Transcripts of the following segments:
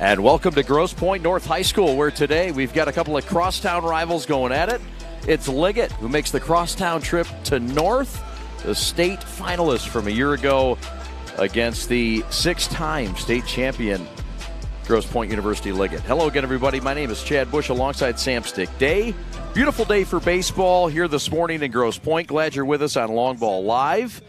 And welcome to Grosse Pointe North High School, where today we've got a couple of crosstown rivals going at it. It's Liggett who makes the crosstown trip to North, the state finalist from a year ago against the six time state champion Grosse Pointe University Liggett. Hello again, everybody. My name is Chad Bush alongside Sam Stick Day. Beautiful day for baseball here this morning in Grosse Pointe. Glad you're with us on Long Ball Live.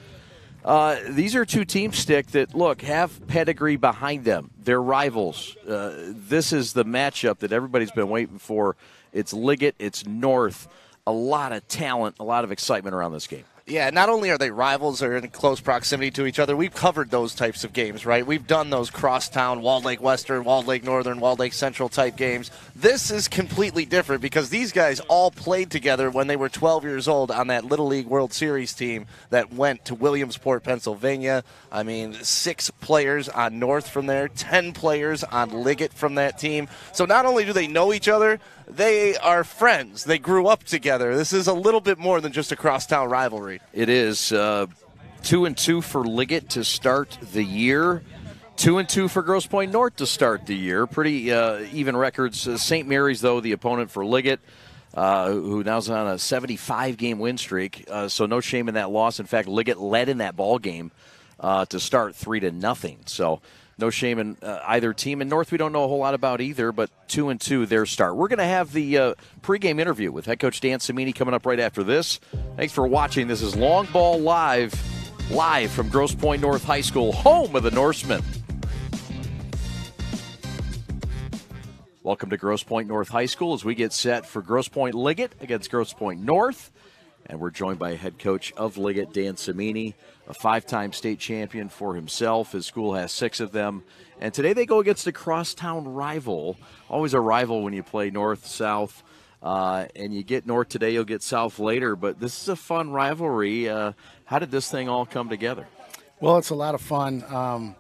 Uh, these are two teams, Stick, that look have pedigree behind them. They're rivals. Uh, this is the matchup that everybody's been waiting for. It's Liggett, it's North. A lot of talent, a lot of excitement around this game. Yeah, not only are they rivals or in close proximity to each other, we've covered those types of games, right? We've done those crosstown, Walled Lake Western, Walled Lake Northern, Walled Lake Central type games. This is completely different because these guys all played together when they were 12 years old on that Little League World Series team that went to Williamsport, Pennsylvania. I mean, six players on North from there, 10 players on Liggett from that team. So not only do they know each other, they are friends. They grew up together. This is a little bit more than just a crosstown rivalry. It is uh, two and two for Liggett to start the year. Two and two for Grosse Pointe North to start the year. Pretty uh, even records. Uh, St. Mary's, though, the opponent for Liggett, uh, who now's on a 75 game win streak. Uh, so no shame in that loss. In fact, Liggett led in that ball game uh, to start three to nothing. So no shame in uh, either team. In North, we don't know a whole lot about either, but two and two, their start. We're going to have the uh, pregame interview with head coach Dan Cimini coming up right after this. Thanks for watching. This is Long Ball Live, live from Grosse Pointe North High School, home of the Norsemen. Welcome to Grosse Pointe North High School as we get set for Grosse Pointe Liggett against Grosse Pointe North. And we're joined by head coach of Liggett, Dan Cimini, a five time state champion for himself. His school has six of them. And today they go against a crosstown rival. Always a rival when you play north, south. Uh, and you get north today, you'll get south later. But this is a fun rivalry. Uh, how did this thing all come together? Well, it's a lot of fun. Um,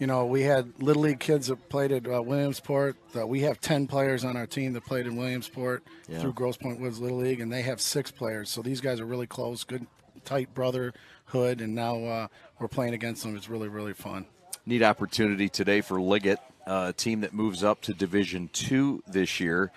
you know, we had little league kids that played at uh, Williamsport. Uh, we have ten players on our team that played in Williamsport Yeah. through Grosse Pointe Woods Little League, and they have six players. So these guys are really close, good, tight brotherhood, and now uh, we're playing against them. It's really, really fun. Neat opportunity today for Liggett, uh, a team that moves up to Division Two this year.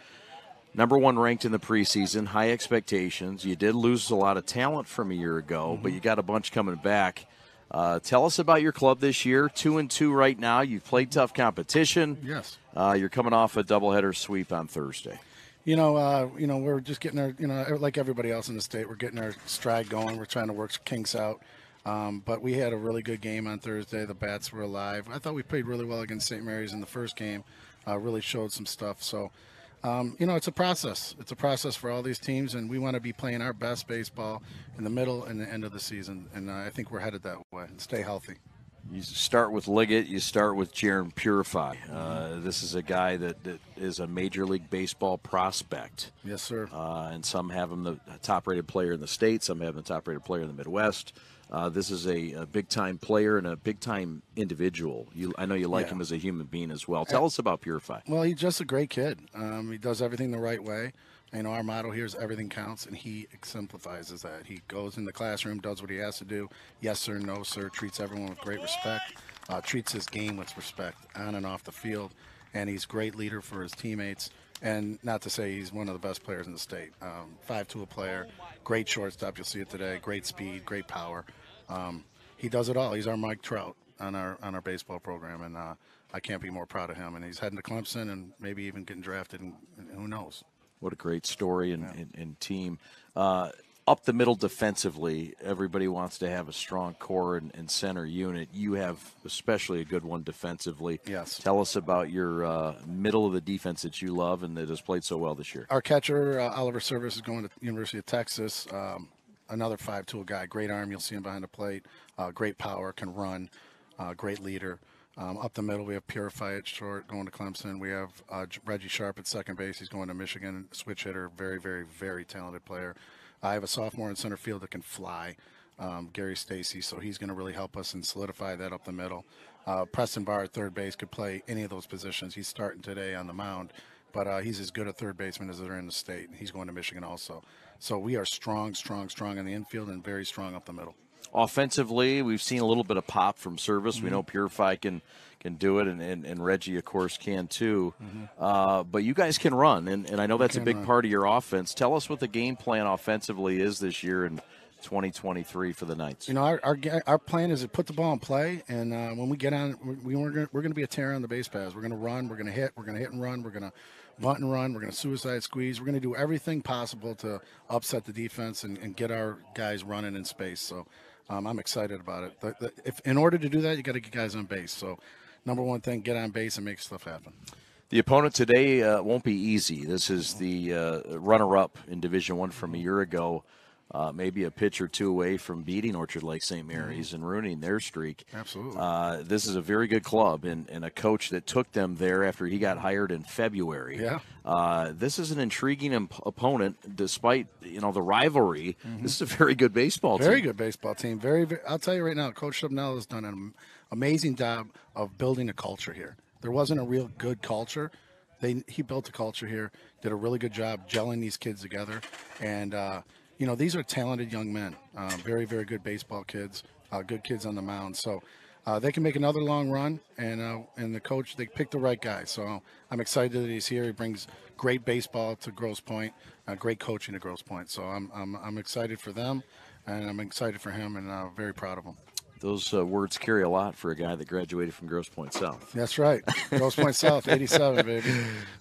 Number one ranked in the preseason, high expectations. You did lose a lot of talent from a year ago, but you got a bunch coming back. Uh, tell us about your club this year. Two and two right now. You've played tough competition. Yes. Uh, you're coming off a doubleheader sweep on Thursday. You know, uh, you know, we're just getting our, you know, like everybody else in the state, we're getting our stride going. We're trying to work kinks out. Um, but we had a really good game on Thursday. The bats were alive. I thought we played really well against St. Mary's in the first game. Uh, really showed some stuff. So, um, you know, it's a process. It's a process for all these teams, and we want to be playing our best baseball in the middle and the end of the season. And uh, I think we're headed that way. And stay healthy. You start with Liggett. You start with Jaron Purify. Uh, this is a guy that, that is a Major League Baseball prospect. Yes, sir. Uh, and some have him the top-rated player in the state. Some have him the top-rated player in the Midwest. Uh, this is a, a big-time player and a big-time individual. You, I know you like Yeah. him as a human being as well. Tell us about Purify. Well, he's just a great kid. Um, he does everything the right way. You know, our motto here is everything counts, and he exemplifies that. He goes in the classroom, does what he has to do. Yes, sir, no, sir. Treats everyone with great respect. Uh, treats his game with respect on and off the field, and he's great leader for his teammates. And not to say he's one of the best players in the state. Um, five-tool player, great shortstop. You'll see it today. Great speed, great power. Um, he does it all. He's our Mike Trout on our on our baseball program, and uh, I can't be more proud of him. And he's heading to Clemson, and maybe even getting drafted. And, and who knows? What a great story and, and, and team. Uh, up the middle defensively, everybody wants to have a strong core and, and center unit. You have especially a good one defensively. Yes. Tell us about your uh, middle of the defense that you love and that has played so well this year. Our catcher uh, Oliver Service is going to University of Texas. Um, another five-tool guy, great arm. You'll see him behind the plate. Uh, great power, can run. Uh, great leader. Um, up the middle, we have Purify at short, going to Clemson. We have uh, Reggie Sharp at second base. He's going to Michigan. Switch hitter, very, very, very talented player. I have a sophomore in center field that can fly, um, Gary Stacy. So he's going to really help us and solidify that up the middle. Uh, Preston Barr at third base could play any of those positions. He's starting today on the mound, but uh, he's as good a third baseman as there in the state. He's going to Michigan also. So we are strong, strong, strong in the infield and very strong up the middle. offensively, we've seen a little bit of pop from Service. Mm-hmm. We know Purify can can do it, and, and, and Reggie, of course, can too. Mm-hmm. Uh, but you guys can run, and, and I know that's a big run. part of your offense. Tell us what the game plan offensively is this year and 2023 for the Knights. You know, our, our, our plan is to put the ball in play, and uh, when we get on, we, we're going we're to be a tear on the base paths. We're going to run, we're going to hit, we're going to hit and run, we're going to bunt and run, we're going to suicide squeeze. We're going to do everything possible to upset the defense and, and get our guys running in space. So um, I'm excited about it. The, the, if in order to do that, you got to get guys on base. So number one thing, get on base and make stuff happen. The opponent today uh, won't be easy. This is the uh, runner-up in Division One from a year ago uh, maybe a pitch or two away from beating Orchard Lake St. Mary's mm-hmm. and ruining their streak. Absolutely. Uh, this is a very good club and, and, a coach that took them there after he got hired in February. Yeah. Uh, this is an intriguing imp- opponent, despite you know the rivalry. Mm-hmm. This is a very good baseball very team. Very good baseball team. Very, very, I'll tell you right now, Coach Shubnell has done an amazing job of building a culture here. There wasn't a real good culture. They, he built a culture here, did a really good job gelling these kids together, and uh, you know, these are talented young men, uh, very, very good baseball kids, uh, good kids on the mound. So uh, they can make another long run, and uh, and the coach they picked the right guy. So I'm excited that he's here. He brings great baseball to Grosse Pointe, uh, great coaching to Grosse Pointe. So I'm, I'm I'm excited for them, and I'm excited for him, and very proud of him. Those uh, words carry a lot for a guy that graduated from Grosse Pointe South. That's right, Grosse Pointe South, '87, baby.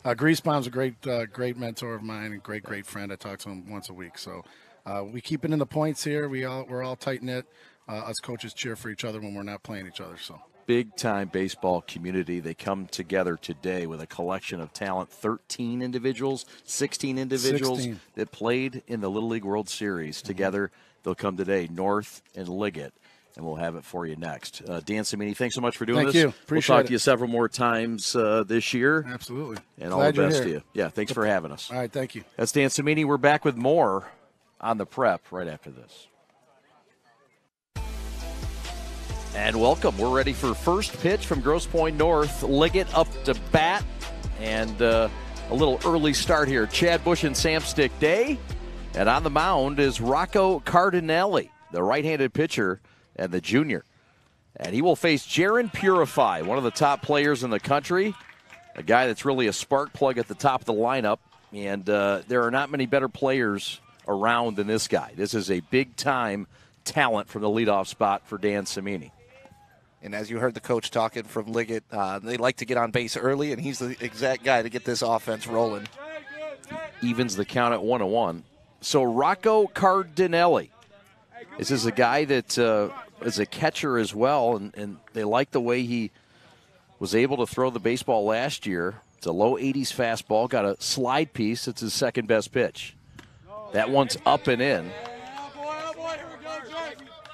Uh, Greasebaum's a great, uh, great mentor of mine and great, great friend. I talk to him once a week, so uh, we keep it in the points here. We all we're all tight knit. Uh, us coaches cheer for each other when we're not playing each other. So big time baseball community. They come together today with a collection of talent 13 individuals, 16 individuals 16. that played in the Little League World Series mm-hmm. together. They'll come today, North and Liggett, and we'll have it for you next. Uh, Dan Cimini, thanks so much for doing Thank this. You. Appreciate we'll talk it. to you several more times uh, this year. Absolutely. And Glad all the best here. to you. Yeah, thanks for having us. All right, thank you. That's Dan Cimini. We're back with more on the prep right after this. And welcome. We're ready for first pitch from Grosse Pointe North. Liggett up to bat. And uh, a little early start here. Chad Bush and Sam Stick Day. And on the mound is Rocco Cardinelli, the right handed pitcher and the junior. And he will face Jaron Purify, one of the top players in the country, a guy that's really a spark plug at the top of the lineup. And uh, there are not many better players around than this guy. This is a big time talent from the leadoff spot for Dan Cimini. And as you heard the coach talking from Liggett, uh, they like to get on base early, and he's the exact guy to get this offense rolling. Evens the count at one and one. So Rocco Cardinelli. This is a guy that uh, is a catcher as well, and, and they like the way he was able to throw the baseball last year. It's a low 80s fastball, got a slide piece. It's his second best pitch. That one's up and in.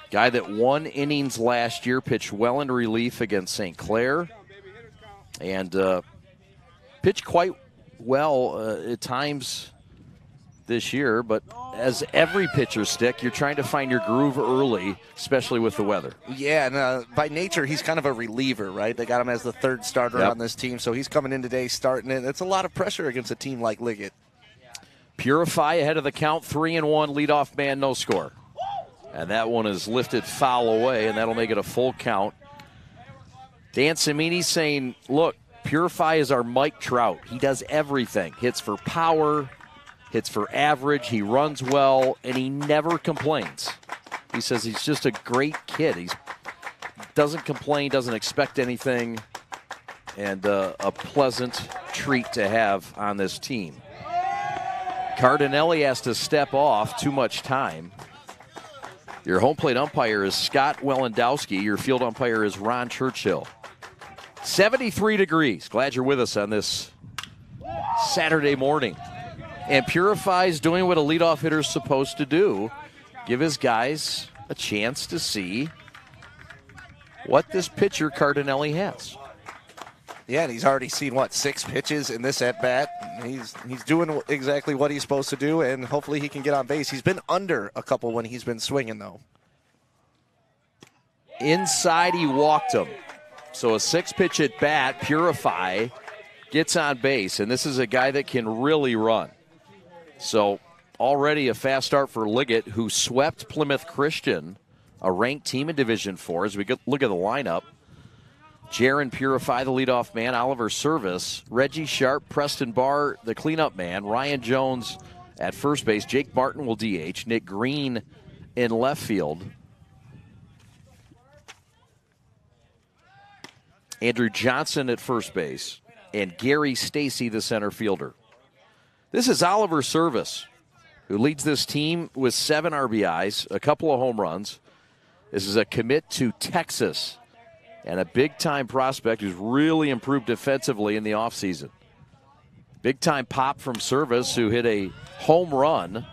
Guy that won innings last year pitched well in relief against St. Clair and uh, pitched quite well uh, at times this year. But as every pitcher stick, you're trying to find your groove early, especially with the weather. Yeah, and uh, by nature, he's kind of a reliever, right? They got him as the third starter yep. on this team, so he's coming in today starting it. It's a lot of pressure against a team like Liggett. Purify ahead of the count, three and one, leadoff man, no score. And that one is lifted foul away, and that'll make it a full count. Dan Cimini saying, look, Purify is our Mike Trout. He does everything. Hits for power, hits for average, he runs well, and he never complains. He says he's just a great kid. He doesn't complain, doesn't expect anything, and uh, a pleasant treat to have on this team. Cardinelli has to step off too much time. Your home plate umpire is Scott Wellendowski. Your field umpire is Ron Churchill. 73 degrees. Glad you're with us on this Saturday morning. And Purify's doing what a leadoff hitter is supposed to do give his guys a chance to see what this pitcher Cardinelli has. Yeah, and he's already seen what six pitches in this at bat. He's he's doing exactly what he's supposed to do, and hopefully he can get on base. He's been under a couple when he's been swinging though. Inside, he walked him. So a six pitch at bat, Purify gets on base, and this is a guy that can really run. So already a fast start for Liggett, who swept Plymouth Christian a ranked team in Division Four. As we look at the lineup, Jaron Purify, the leadoff man, Oliver Service, Reggie Sharp, Preston Barr, the cleanup man, Ryan Jones at first base, Jake Martin will DH, Nick Green in left field. Andrew Johnson at first base, and Gary Stacy, the center fielder. This is Oliver Service, who leads this team with seven RBIs, a couple of home runs. This is a commit to Texas and a big time prospect who's really improved defensively in the offseason. Big time pop from Service, who hit a home run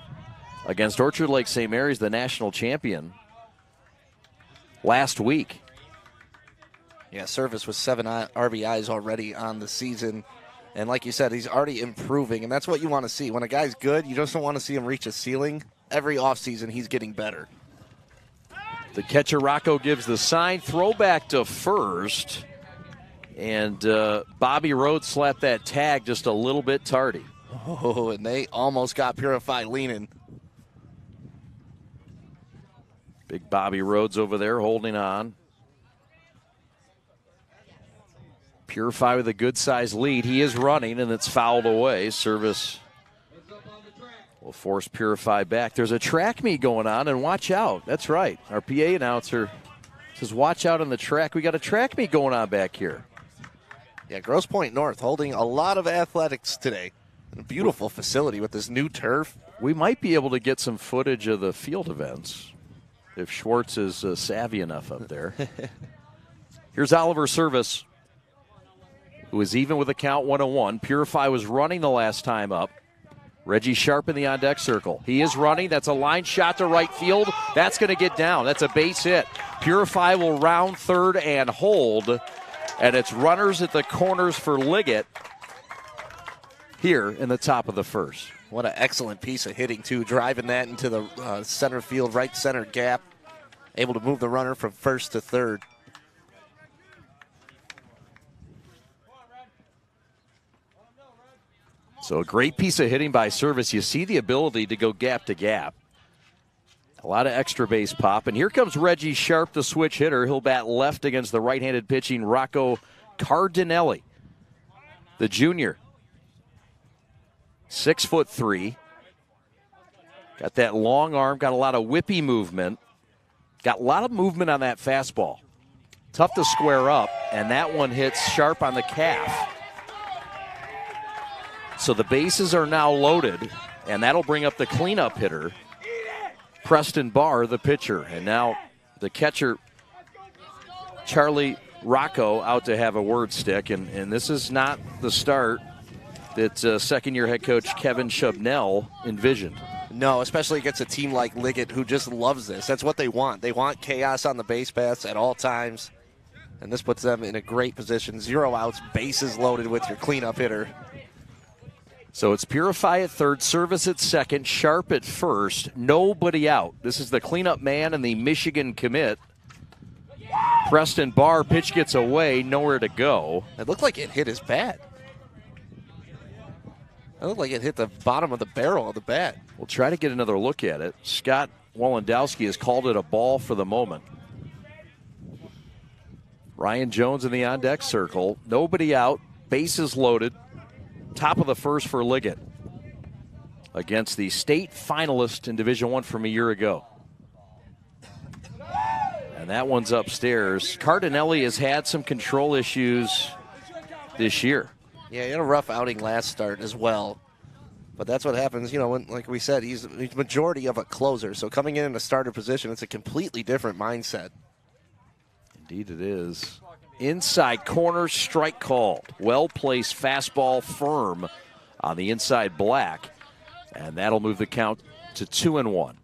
against Orchard Lake St. Mary's, the national champion, last week. Yeah, Service with seven RBIs already on the season. And like you said, he's already improving, and that's what you want to see. When a guy's good, you just don't want to see him reach a ceiling. Every offseason, he's getting better. The catcher Rocco gives the sign. Throwback to first. And uh, Bobby Rhodes slapped that tag just a little bit tardy. Oh, and they almost got Purify leaning. Big Bobby Rhodes over there holding on. Purify with a good sized lead. He is running and it's fouled away. Service will force Purify back. There's a track meet going on, and watch out. That's right. Our PA announcer says, Watch out on the track. We got a track meet going on back here. Yeah, Grosse Pointe North holding a lot of athletics today. A beautiful facility with this new turf. We might be able to get some footage of the field events if Schwartz is uh, savvy enough up there. Here's Oliver Service, who is even with a count 101. Purify was running the last time up. Reggie Sharp in the on deck circle. He is running. That's a line shot to right field. That's going to get down. That's a base hit. Purify will round third and hold. And it's runners at the corners for Liggett here in the top of the first. What an excellent piece of hitting, too. Driving that into the uh, center field, right center gap. Able to move the runner from first to third. So a great piece of hitting by service. You see the ability to go gap to gap. A lot of extra base pop. And here comes Reggie Sharp, the switch hitter. He'll bat left against the right handed pitching Rocco Cardinelli, the junior. Six foot three. Got that long arm, got a lot of whippy movement. Got a lot of movement on that fastball. Tough to square up, and that one hits sharp on the calf. So the bases are now loaded, and that'll bring up the cleanup hitter, Preston Barr, the pitcher. And now the catcher, Charlie Rocco, out to have a word stick. And, and this is not the start that uh, second year head coach Kevin Shubnell envisioned. No, especially against a team like Liggett who just loves this. That's what they want. They want chaos on the base paths at all times. And this puts them in a great position. Zero outs, bases loaded with your cleanup hitter. So it's Purify at third, Service at second, Sharp at first, nobody out. This is the cleanup man and the Michigan commit. Preston Barr pitch gets away, nowhere to go. It looked like it hit his bat. It looked like it hit the bottom of the barrel of the bat. We'll try to get another look at it. Scott Walendowski has called it a ball for the moment. Ryan Jones in the on deck circle. Nobody out. Bases loaded. Top of the first for Liggett against the state finalist in Division One from a year ago. And that one's upstairs. Cardinelli has had some control issues this year. Yeah, he had a rough outing last start as well. But that's what happens, you know, when, like we said, he's, he's majority of a closer. So coming in in a starter position, it's a completely different mindset. Indeed, it is. Inside corner strike called. Well placed fastball firm on the inside black. And that'll move the count to two and one.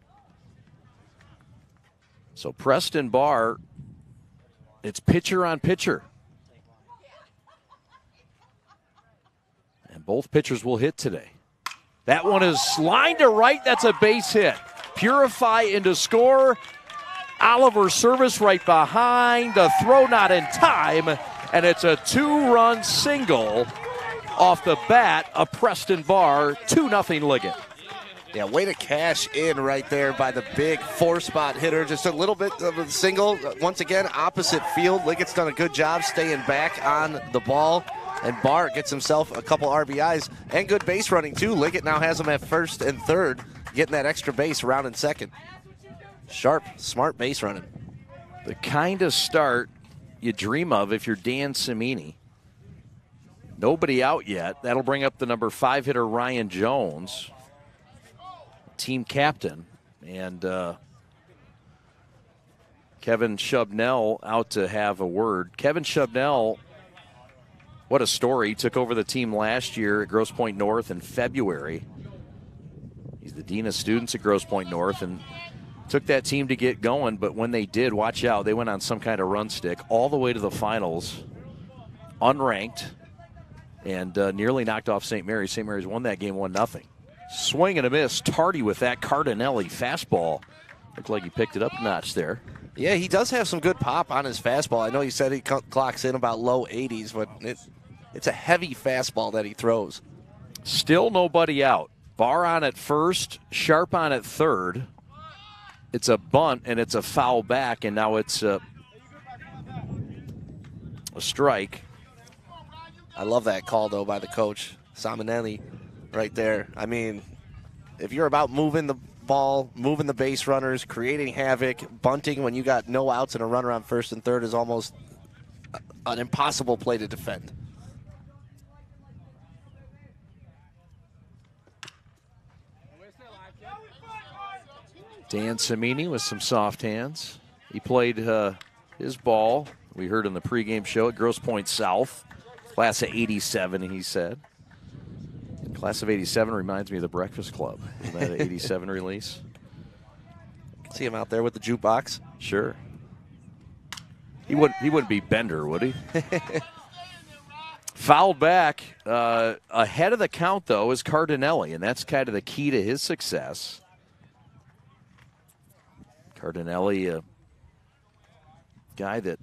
So Preston Barr, it's pitcher on pitcher. And both pitchers will hit today. That one is lined to right. That's a base hit. Purify into score. Oliver Service right behind. The throw not in time. And it's a two run single off the bat of Preston Barr. 2 0 Liggett. Yeah, way to cash in right there by the big four spot hitter. Just a little bit of a single. Once again, opposite field. Liggett's done a good job staying back on the ball. And Barr gets himself a couple RBIs and good base running, too. Liggett now has him at first and third, getting that extra base around in second. Sharp, smart base running. The kind of start you dream of if you're Dan Cimini. Nobody out yet. That'll bring up the number five hitter, Ryan Jones team captain, and uh, Kevin Shubnell out to have a word. Kevin Shubnell, what a story. Took over the team last year at Grosse Pointe North in February. He's the dean of students at Grosse Pointe North and took that team to get going. But when they did, watch out, they went on some kind of run stick all the way to the finals, unranked, and uh, nearly knocked off St. Mary's. St. Mary's won that game one nothing. Swing and a miss. Tardy with that Cardinelli fastball. Looked like he picked it up a notch there. Yeah, he does have some good pop on his fastball. I know he said he clocks in about low 80s, but it, it's a heavy fastball that he throws. Still nobody out. Barr on at first, Sharp on at third. It's a bunt and it's a foul back, and now it's a, a strike. I love that call, though, by the coach, Simonelli right there. I mean, if you're about moving the ball, moving the base runners, creating havoc, bunting when you got no outs and a runner on first and third is almost an impossible play to defend. Dan Cimini with some soft hands. He played uh, his ball, we heard in the pregame show at Grosse Pointe South, class of 87, he said. Class of 87 reminds me of the Breakfast Club. Is that an 87 release? See him out there with the jukebox. Sure. He wouldn't. He wouldn't be Bender, would he? Fouled back uh, ahead of the count, though, is Cardinelli, and that's kind of the key to his success. Cardinelli, a guy that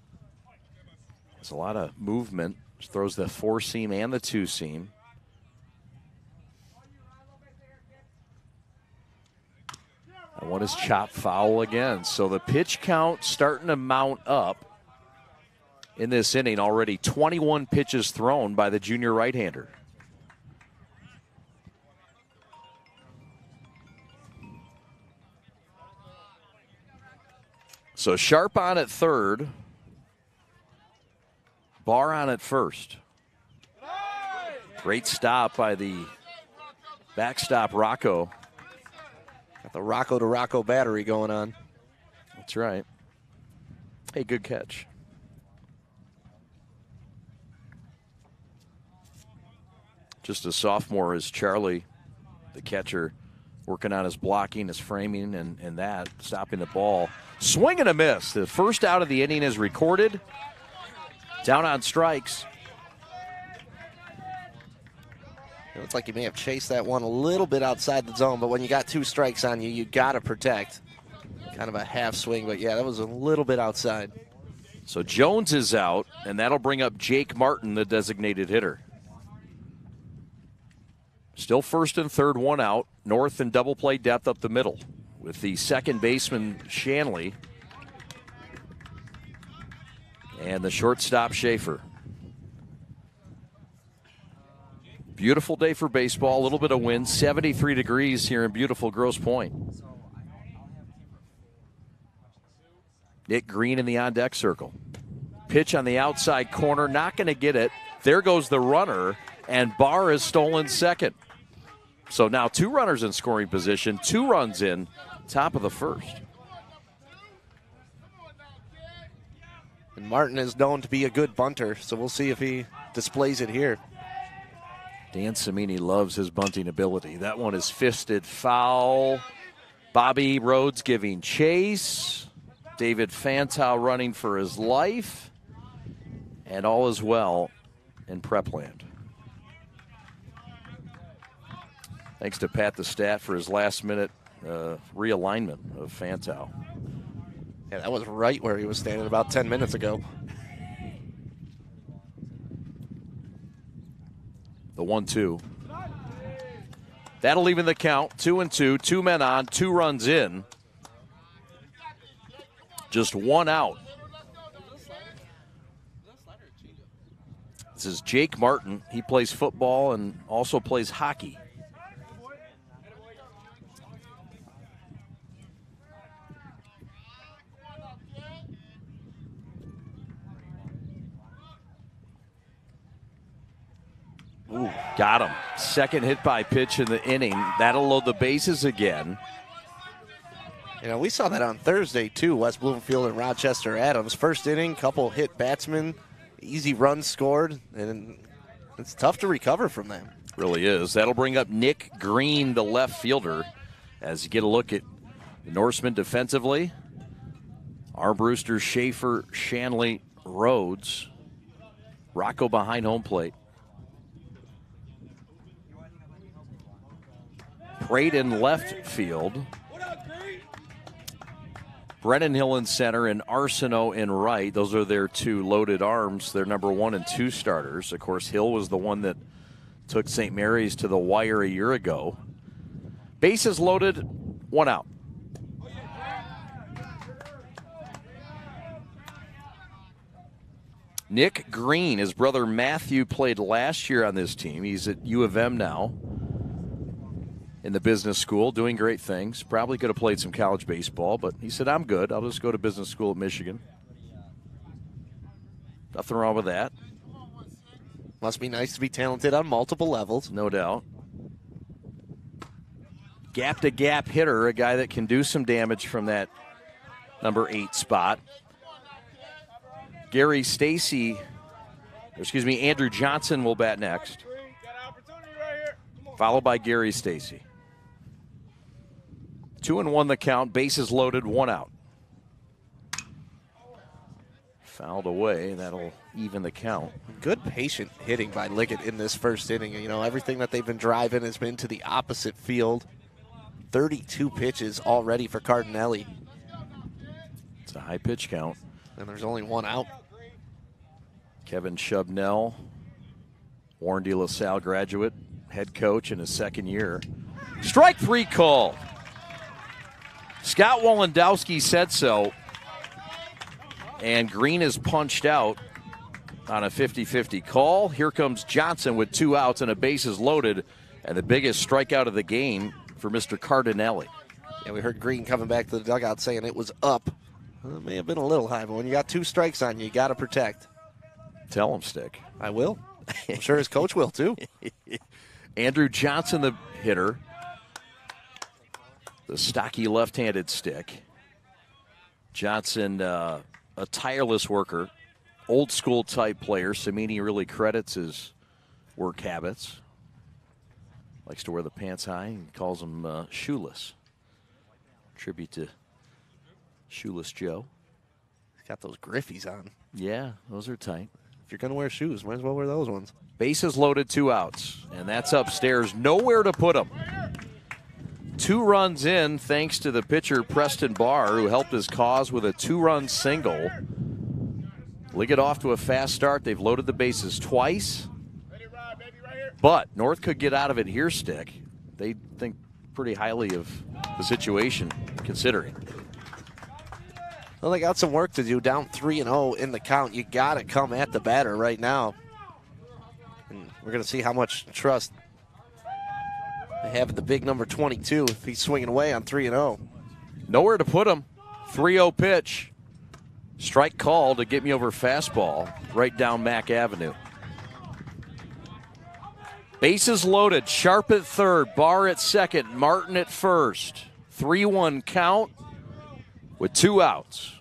has a lot of movement, throws the four seam and the two seam. one is chop foul again. So the pitch count starting to mount up in this inning. Already 21 pitches thrown by the junior right hander. So Sharp on at third, Barr on at first. Great stop by the backstop Rocco Got the Rocco to Rocco battery going on. That's right. Hey, good catch. Just a sophomore is Charlie, the catcher, working on his blocking, his framing, and, and that, stopping the ball. Swing and a miss. The first out of the inning is recorded. Down on strikes. It looks like you may have chased that one a little bit outside the zone, but when you got two strikes on you, you got to protect. Kind of a half swing, but yeah, that was a little bit outside. So Jones is out, and that'll bring up Jake Martin, the designated hitter. Still first and third, one out. North and double play depth up the middle with the second baseman Shanley and the shortstop Schaefer. Beautiful day for baseball, a little bit of wind, 73 degrees here in beautiful Grosse Pointe. Nick Green in the on deck circle. Pitch on the outside corner, not going to get it. There goes the runner, and Barr has stolen second. So now two runners in scoring position, two runs in, top of the first. And Martin is known to be a good bunter, so we'll see if he displays it here. Dan Cimini loves his bunting ability. That one is fisted foul. Bobby Rhodes giving chase. David Fantow running for his life. And all is well in Prepland. Thanks to Pat the Stat for his last minute uh, realignment of Fantow. Yeah, that was right where he was standing about 10 minutes ago. The one two. That'll even the count. Two and two, two men on, two runs in. Just one out. This is Jake Martin. He plays football and also plays hockey. Ooh, got him. Second hit by pitch in the inning. That'll load the bases again. You know, we saw that on Thursday too. West Bloomfield and Rochester Adams. First inning, couple hit batsmen, easy runs scored, and it's tough to recover from them. Really is. That'll bring up Nick Green, the left fielder, as you get a look at the Norsemen defensively. Armbruster, Schaefer, Shanley, Rhodes. Rocco behind home plate. Prade in left field. Brennan Hill in center and Arsenault in right. Those are their two loaded arms, their number one and two starters. Of course, Hill was the one that took St. Mary's to the wire a year ago. Bases loaded, one out. Nick Green, his brother Matthew played last year on this team. He's at U of M now in the business school, doing great things. Probably could have played some college baseball, but he said, I'm good. I'll just go to business school at Michigan. Nothing wrong with that. Must be nice to be talented on multiple levels. No doubt. Gap to gap hitter, a guy that can do some damage from that number eight spot. Gary Stacy, excuse me, Andrew Johnson will bat next, followed by Gary Stacy. Two and one the count, bases loaded, one out. Fouled away, that'll even the count. Good patient hitting by Liggett in this first inning. You know, everything that they've been driving has been to the opposite field. 32 pitches already for Cardinelli. It's a high pitch count. And there's only one out. Kevin Shubnell, Warren De La Salle graduate, head coach in his second year. Strike three call. Scott Walendowski said so. And Green is punched out on a 50 50 call. Here comes Johnson with two outs and a bases loaded, and the biggest strikeout of the game for Mr. Cardinelli. Yeah, we heard Green coming back to the dugout saying it was up. Well, it may have been a little high, but when you got two strikes on you, you got to protect. Tell him, Stick. I will. I'm sure his coach will too. Andrew Johnson, the hitter, the stocky left handed stick. Johnson, uh, a tireless worker, old school type player. Cimini really credits his work habits. Likes to wear the pants high and calls him uh, shoeless. Tribute to Shoeless Joe. He's got those Griffies on. Yeah, those are tight. If you're going to wear shoes, might as well wear those ones. Bases loaded, two outs, and that's upstairs. Nowhere to put them. Two runs in, thanks to the pitcher Preston Barr, who helped his cause with a two-run single. Liggett off to a fast start. They've loaded the bases twice, but North could get out of it here. Stick. They think pretty highly of the situation, considering. Well, they got some work to do. Down three and zero in the count. You got to come at the batter right now. And we're going to see how much trust they have the big number 22 if he's swinging away on 3 and 0. Nowhere to put him. 3 0 pitch. Strike call to get me over fastball right down Mack Avenue. Bases loaded. Sharp at third. Barr at second. Martin at first. 3 1 count with two outs.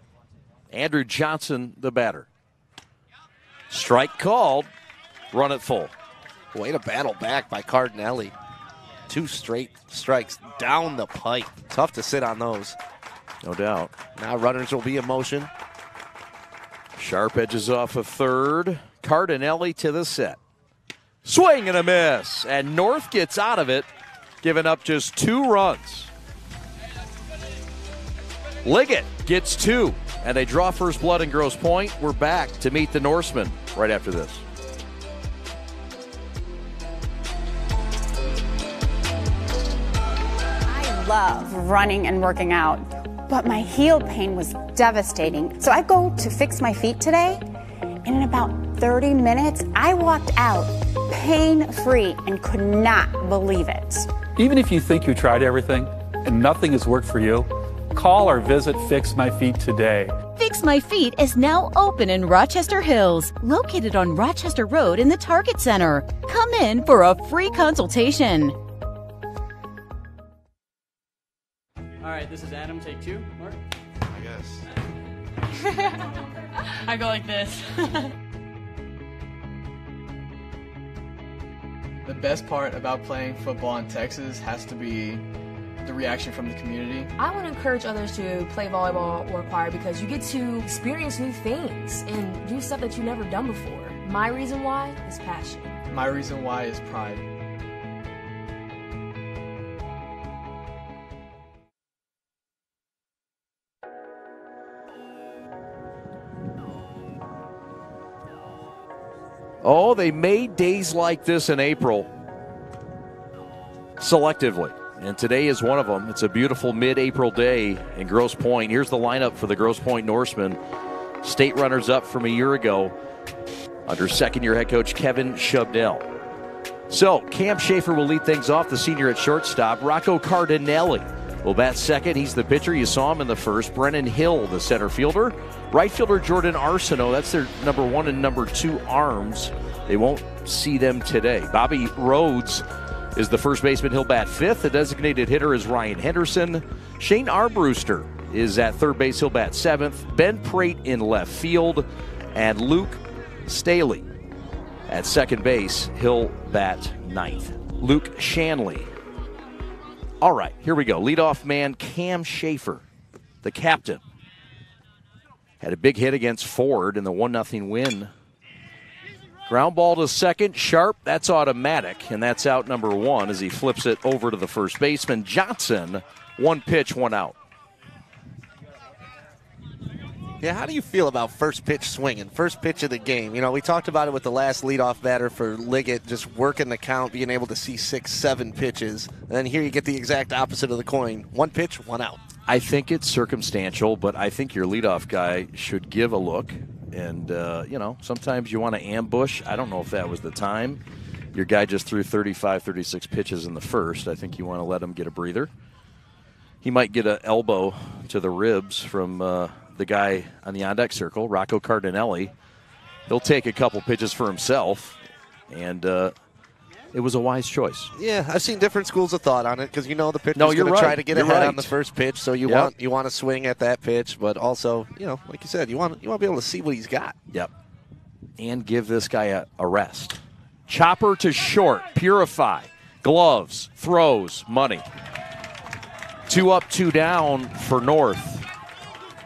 Andrew Johnson, the batter. Strike called. Run it full. Way to battle back by Cardinelli. Two straight strikes down the pipe. Tough to sit on those. No doubt. Now runners will be in motion. Sharp edges off of third. Cardinelli to the set. Swing and a miss. And North gets out of it, giving up just two runs. Liggett gets two, and they draw first blood in Grosse Pointe. We're back to meet the Norsemen right after this. Love running and working out, but my heel pain was devastating. So I go to fix my feet today, and in about 30 minutes, I walked out pain free and could not believe it. Even if you think you tried everything and nothing has worked for you, call or visit Fix My Feet today. Fix My Feet is now open in Rochester Hills, located on Rochester Road in the Target Center. Come in for a free consultation. Right, this is Adam. Take two. Mark. I guess. I go like this. the best part about playing football in Texas has to be the reaction from the community. I want to encourage others to play volleyball or choir because you get to experience new things and do stuff that you've never done before. My reason why is passion. My reason why is pride. Oh, they made days like this in April selectively. And today is one of them. It's a beautiful mid April day in Grosse Pointe. Here's the lineup for the Grosse Pointe Norsemen. State runners up from a year ago under second year head coach Kevin Shubnell. So, Cam Schaefer will lead things off, the senior at shortstop. Rocco Cardinelli will bat second. He's the pitcher. You saw him in the first. Brennan Hill, the center fielder. Right fielder Jordan Arsenault. That's their number one and number two arms. They won't see them today. Bobby Rhodes is the first baseman. He'll bat fifth. The designated hitter is Ryan Henderson. Shane Armbruster is at third base. He'll bat seventh. Ben Prate in left field. And Luke Staley at second base. He'll bat ninth. Luke Shanley. All right, here we go. Leadoff man Cam Schaefer, the captain. Had a big hit against Ford in the 1 0 win Ground ball to second, sharp. That's automatic, and that's out number one as he flips it over to the first baseman. Johnson, one pitch, one out. Yeah, how do you feel about first pitch swinging, first pitch of the game? You know, we talked about it with the last leadoff batter for Liggett, just working the count, being able to see six, seven pitches. And then here you get the exact opposite of the coin one pitch, one out. I think it's circumstantial, but I think your leadoff guy should give a look and, uh, you know, sometimes you want to ambush. I don't know if that was the time. Your guy just threw 35, 36 pitches in the first. I think you want to let him get a breather. He might get an elbow to the ribs from uh, the guy on the on deck circle, Rocco Cardinelli. He'll take a couple pitches for himself, and uh, it was a wise choice. Yeah, I've seen different schools of thought on it because you know the pitcher's no, going to try to get you're ahead right. on the first pitch, so you yep. want you want to swing at that pitch, but also you know, like you said, you want you want to be able to see what he's got. Yep, and give this guy a, a rest. Chopper to short, Purify, gloves, throws, money. Two up, two down for North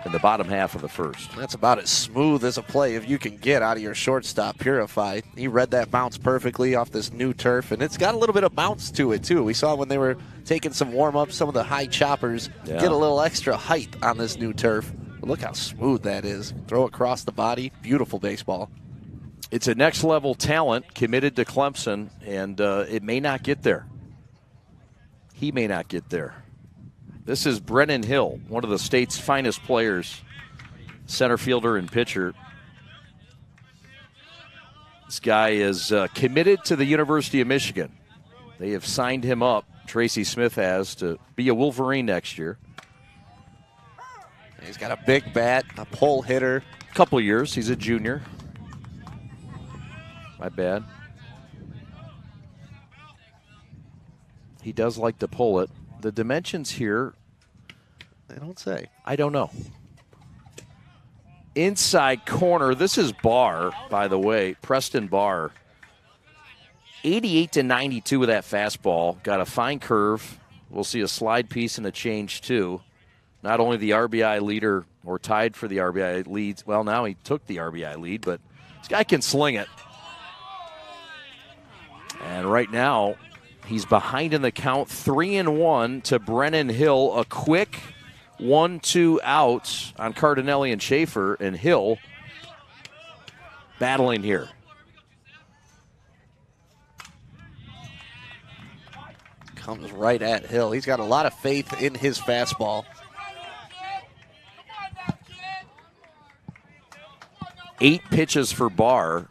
in the bottom half of the first. That's about as smooth as a play if you can get out of your shortstop purified. He read that bounce perfectly off this new turf, and it's got a little bit of bounce to it, too. We saw when they were taking some warm ups, some of the high choppers yeah. get a little extra height on this new turf. But look how smooth that is. Throw across the body. Beautiful baseball. It's a next level talent committed to Clemson, and uh, it may not get there. He may not get there. This is Brennan Hill, one of the state's finest players, center fielder and pitcher. This guy is uh, committed to the University of Michigan. They have signed him up, Tracy Smith has, to be a Wolverine next year. He's got a big bat, a pull hitter. A couple years. He's a junior. My bad. He does like to pull it the dimensions here, they don't say. I don't know. Inside corner. This is Barr, by the way. Preston Barr. 88 to 92 with that fastball. Got a fine curve. We'll see a slide piece and a change, too. Not only the RBI leader or tied for the RBI leads. Well, now he took the RBI lead, but this guy can sling it. And right now, He's behind in the count, three and one to Brennan Hill. A quick one, two outs on Cardinelli and Schaefer, and Hill battling here. Comes right at Hill. He's got a lot of faith in his fastball. Eight pitches for Barr.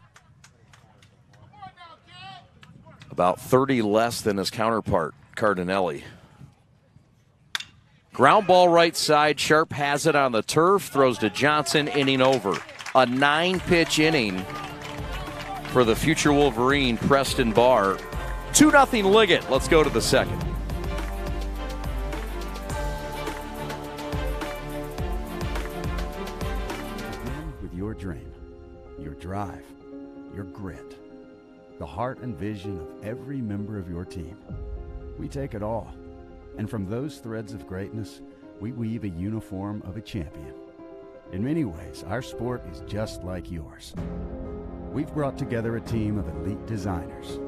About 30 less than his counterpart, Cardinelli. Ground ball right side. Sharp has it on the turf. Throws to Johnson. Inning over. A nine pitch inning for the future Wolverine, Preston Barr. 2 0 Liggett. Let's go to the second. with your dream, your drive, your grit, the heart and vision of every member of your team. We take it all, and from those threads of greatness, we weave a uniform of a champion. In many ways, our sport is just like yours. We've brought together a team of elite designers.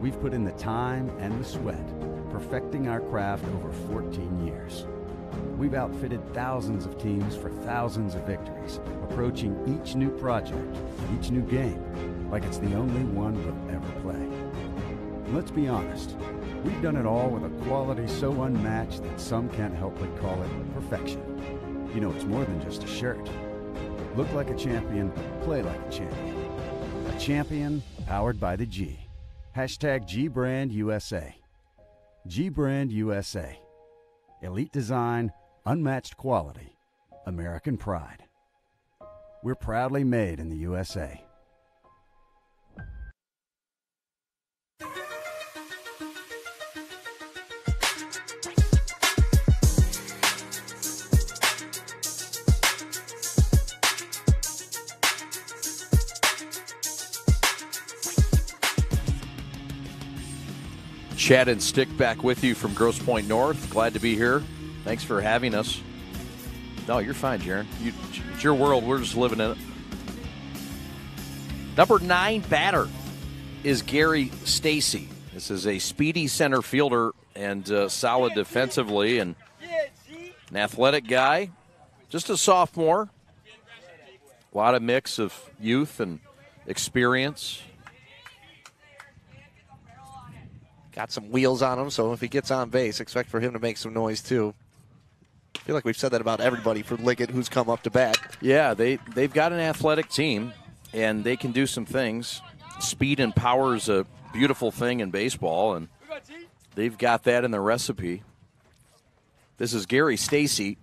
We've put in the time and the sweat, perfecting our craft over 14 years. We've outfitted thousands of teams for thousands of victories, approaching each new project, each new game, like it's the only one we'll ever play. Let's be honest, we've done it all with a quality so unmatched that some can't help but call it perfection. You know, it's more than just a shirt. Look like a champion, play like a champion. A champion powered by the G. Hashtag G Brand USA. G Brand USA. Elite design, unmatched quality, American pride. We're proudly made in the USA. Chad and Stick back with you from Grosse Pointe North. Glad to be here. Thanks for having us. No, you're fine, Jaron. You, it's your world. We're just living in it. Number nine batter is Gary Stacy. This is a speedy center fielder and uh, solid defensively and an athletic guy. Just a sophomore. A lot of mix of youth and experience. Got some wheels on him, so if he gets on base, expect for him to make some noise too. I feel like we've said that about everybody for Liggett who's come up to bat. Yeah, they they've got an athletic team, and they can do some things. Speed and power is a beautiful thing in baseball, and they've got that in the recipe. This is Gary Stacy,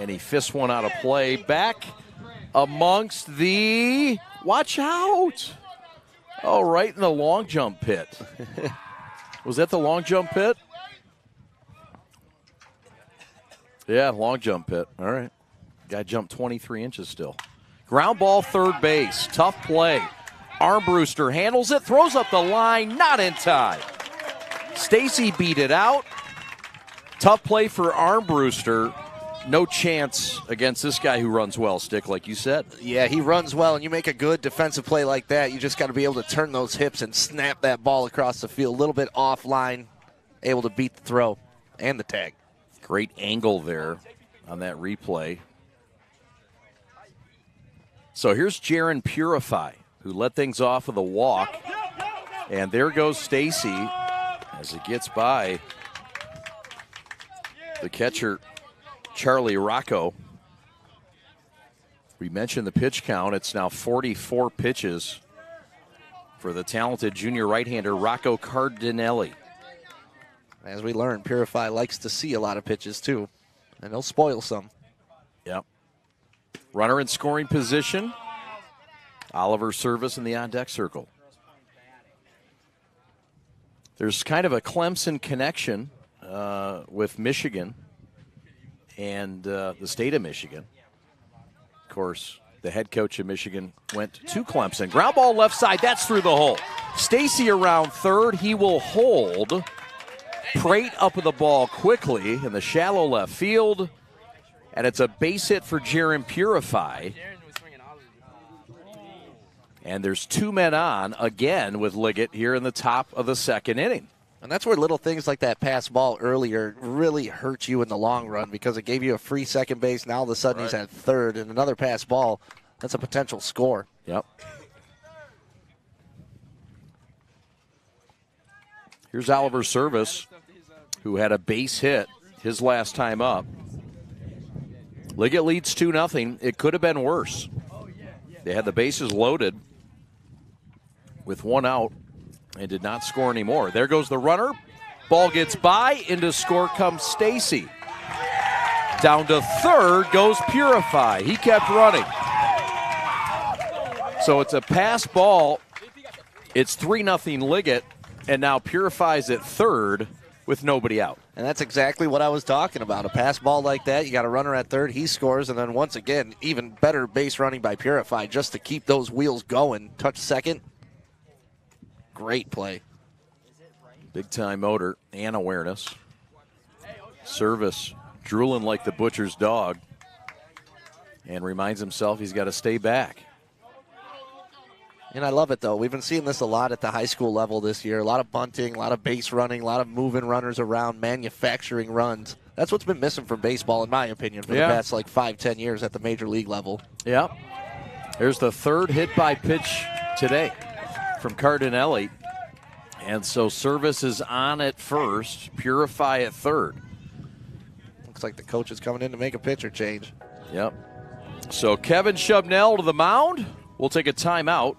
and he fists one out of play back amongst the. Watch out! Oh, right in the long jump pit. Was that the long jump pit? Yeah, long jump pit. All right. Guy jumped 23 inches still. Ground ball, third base. Tough play. Armbruster handles it, throws up the line, not in time. Stacy beat it out. Tough play for Armbruster. No chance against this guy who runs well, Stick, like you said. Yeah, he runs well, and you make a good defensive play like that. You just got to be able to turn those hips and snap that ball across the field. A little bit offline, able to beat the throw and the tag. Great angle there on that replay. So here's Jaron Purify, who let things off of the walk. And there goes Stacy as it gets by the catcher, Charlie Rocco. We mentioned the pitch count. It's now 44 pitches for the talented junior right-hander Rocco Cardinelli. As we learned, Purify likes to see a lot of pitches too, and he'll spoil some. Yep. Runner in scoring position. Oliver Service in the on deck circle. There's kind of a Clemson connection uh, with Michigan and uh, the state of Michigan. Of course, the head coach of Michigan went to Clemson. Ground ball left side, that's through the hole. Stacy around third, he will hold. Prate up with the ball quickly in the shallow left field. And it's a base hit for Jaron Purify. And there's two men on again with Liggett here in the top of the second inning. And that's where little things like that pass ball earlier really hurt you in the long run because it gave you a free second base. Now all of a sudden he's at third, and another pass ball, that's a potential score. Yep. Here's Oliver Service. who had a base hit his last time up. Liggett leads 2 0. It could have been worse. They had the bases loaded with one out and did not score anymore. There goes the runner. Ball gets by. Into score comes Stacy. Down to third goes Purify. He kept running. So it's a pass ball. It's 3 0 Liggett, and now Purify's at third with nobody out. And that's exactly what I was talking about. A pass ball like that, you got a runner at third, he scores, and then once again, even better base running by Purify just to keep those wheels going. Touch second. Great play. Big time motor and awareness. Service drooling like the butcher's dog and reminds himself he's got to stay back. And I love it though. We've been seeing this a lot at the high school level this year. A lot of bunting, a lot of base running, a lot of moving runners around, manufacturing runs. That's what's been missing from baseball, in my opinion, for Yeah. the past like five, ten years at the major league level. Yep. There's the third hit by pitch today from Cardinelli. And so Service is on at first, Purify at third. Looks like the coach is coming in to make a pitcher change. Yep. So Kevin Shubnell to the mound. We'll take a timeout.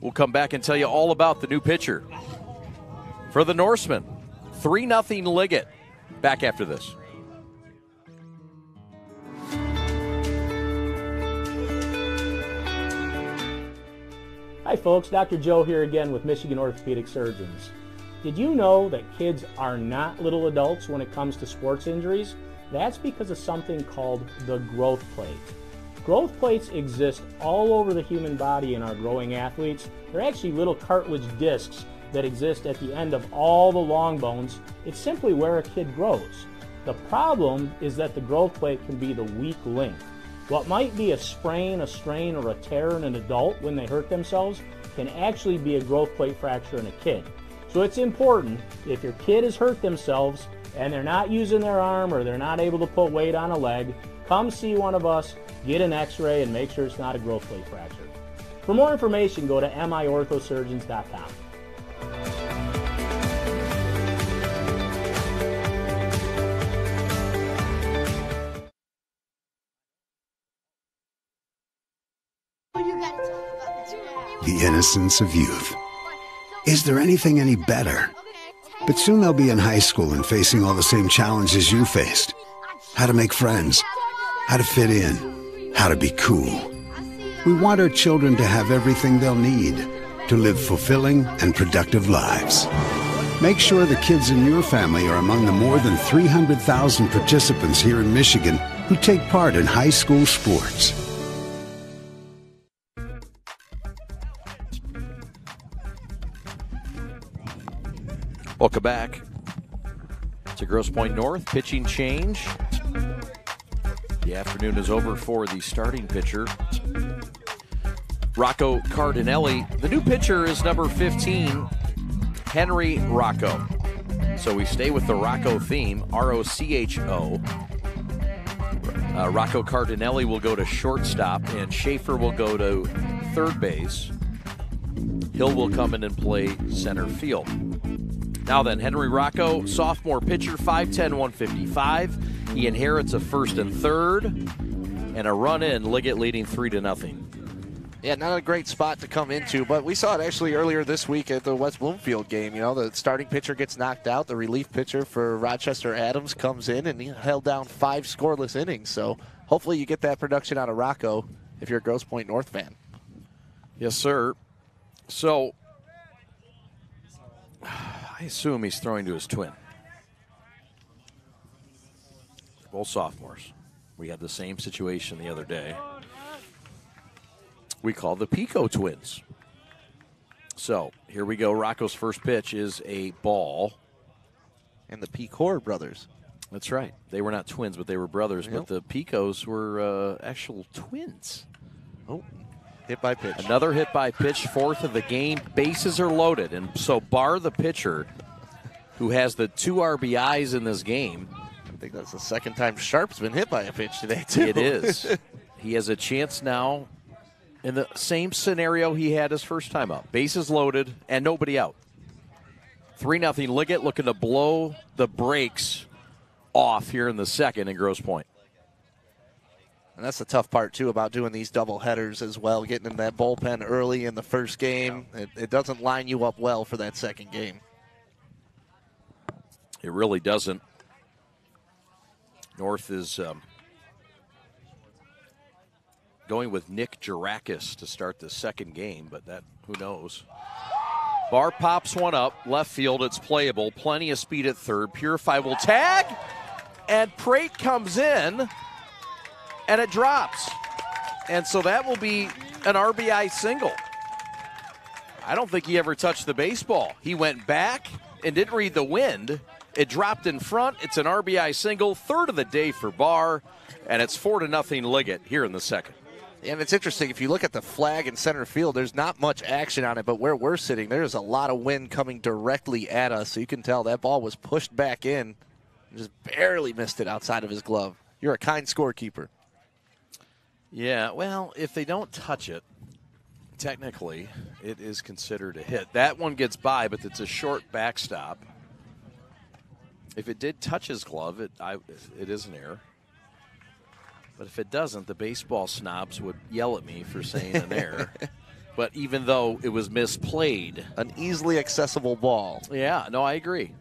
We'll come back and tell you all about the new pitcher. For the Norsemen, 3 0 Liggett. Back after this. Hi, folks. Dr. Joe here again with Michigan Orthopedic Surgeons. Did you know that kids are not little adults when it comes to sports injuries? That's because of something called the growth plate. Growth plates exist all over the human body in our growing athletes. They're actually little cartilage discs that exist at the end of all the long bones. It's simply where a kid grows. The problem is that the growth plate can be the weak link. What might be a sprain, a strain, or a tear in an adult when they hurt themselves can actually be a growth plate fracture in a kid. So it's important if your kid has hurt themselves and they're not using their arm or they're not able to put weight on a leg, come see one of us, get an x ray, and make sure it's not a growth plate fracture. For more information, go to miorthosurgeons.com. innocence of youth. Is there anything any better? But soon they'll be in high school and facing all the same challenges you faced. How to make friends, how to fit in, how to be cool. We want our children to have everything they'll need to live fulfilling and productive lives. Make sure the kids in your family are among the more than 300,000 participants here in Michigan who take part in high school sports. Welcome back to Grosse Pointe North. Pitching change. The afternoon is over for the starting pitcher, Rocco Cardinelli. The new pitcher is number 15, Henry Rocco. So we stay with the Rocco theme, R O C H O. Uh, Rocco Cardinelli will go to shortstop, and Schaefer will go to third base. Hill will come in and play center field. Now then, Henry Rocco, sophomore pitcher, 5'10, 155. He inherits a first and third, and a run in, Liggett leading 3 to nothing. Yeah, not a great spot to come into, but we saw it actually earlier this week at the West Bloomfield game. You know, the starting pitcher gets knocked out. The relief pitcher for Rochester Adams comes in and he held down five scoreless innings. So hopefully you get that production out of Rocco if you're a Grosse Pointe North fan. Yes, sir. So, I assume he's throwing to his twin. Both sophomores. We had the same situation the other day. We call the Pico twins. So here we go. Rocco's first pitch is a ball. And the Pecor brothers. That's right. They were not twins, but they were brothers. Yep. But the Picos were uh, actual twins. Oh, hit by pitch. Another hit by pitch, fourth of the game. Bases are loaded. And so, Barr the pitcher who has the two RBIs in this game, I think that's the second time Sharp's been hit by a pitch today, too. it is. he has a chance now in the same scenario he had his first time up. Bases loaded and nobody out. 3 0 Liggett looking to blow the brakes off here in the second in Grosse Pointe. And that's the tough part, too, about doing these double headers as well, getting in that bullpen early in the first game. It, it doesn't line you up well for that second game. It really doesn't. North is um, going with Nick Jurakis to start the second game, but that who knows. Barr pops one up, left field. It's playable. Plenty of speed at third. Purify will tag, and Prate comes in, and it drops. And so that will be an RBI single. I don't think he ever touched the baseball. He went back and didn't read the wind. It dropped in front. It's an RBI single, third of the day for Barr, and it's four to nothing Liggett here in the second. And it's interesting if you look at the flag in center field. There's not much action on it, but where we're sitting, there's a lot of wind coming directly at us. So you can tell that ball was pushed back in, just barely missed it outside of his glove. You're a kind scorekeeper. Yeah, well, if they don't touch it, technically, it is considered a hit. That one gets by, but it's a short backstop. If it did touch his glove, it I, it is an error. But if it doesn't, the baseball snobs would yell at me for saying an error. But even though it was misplayed, an easily accessible ball. Yeah, no, I agree.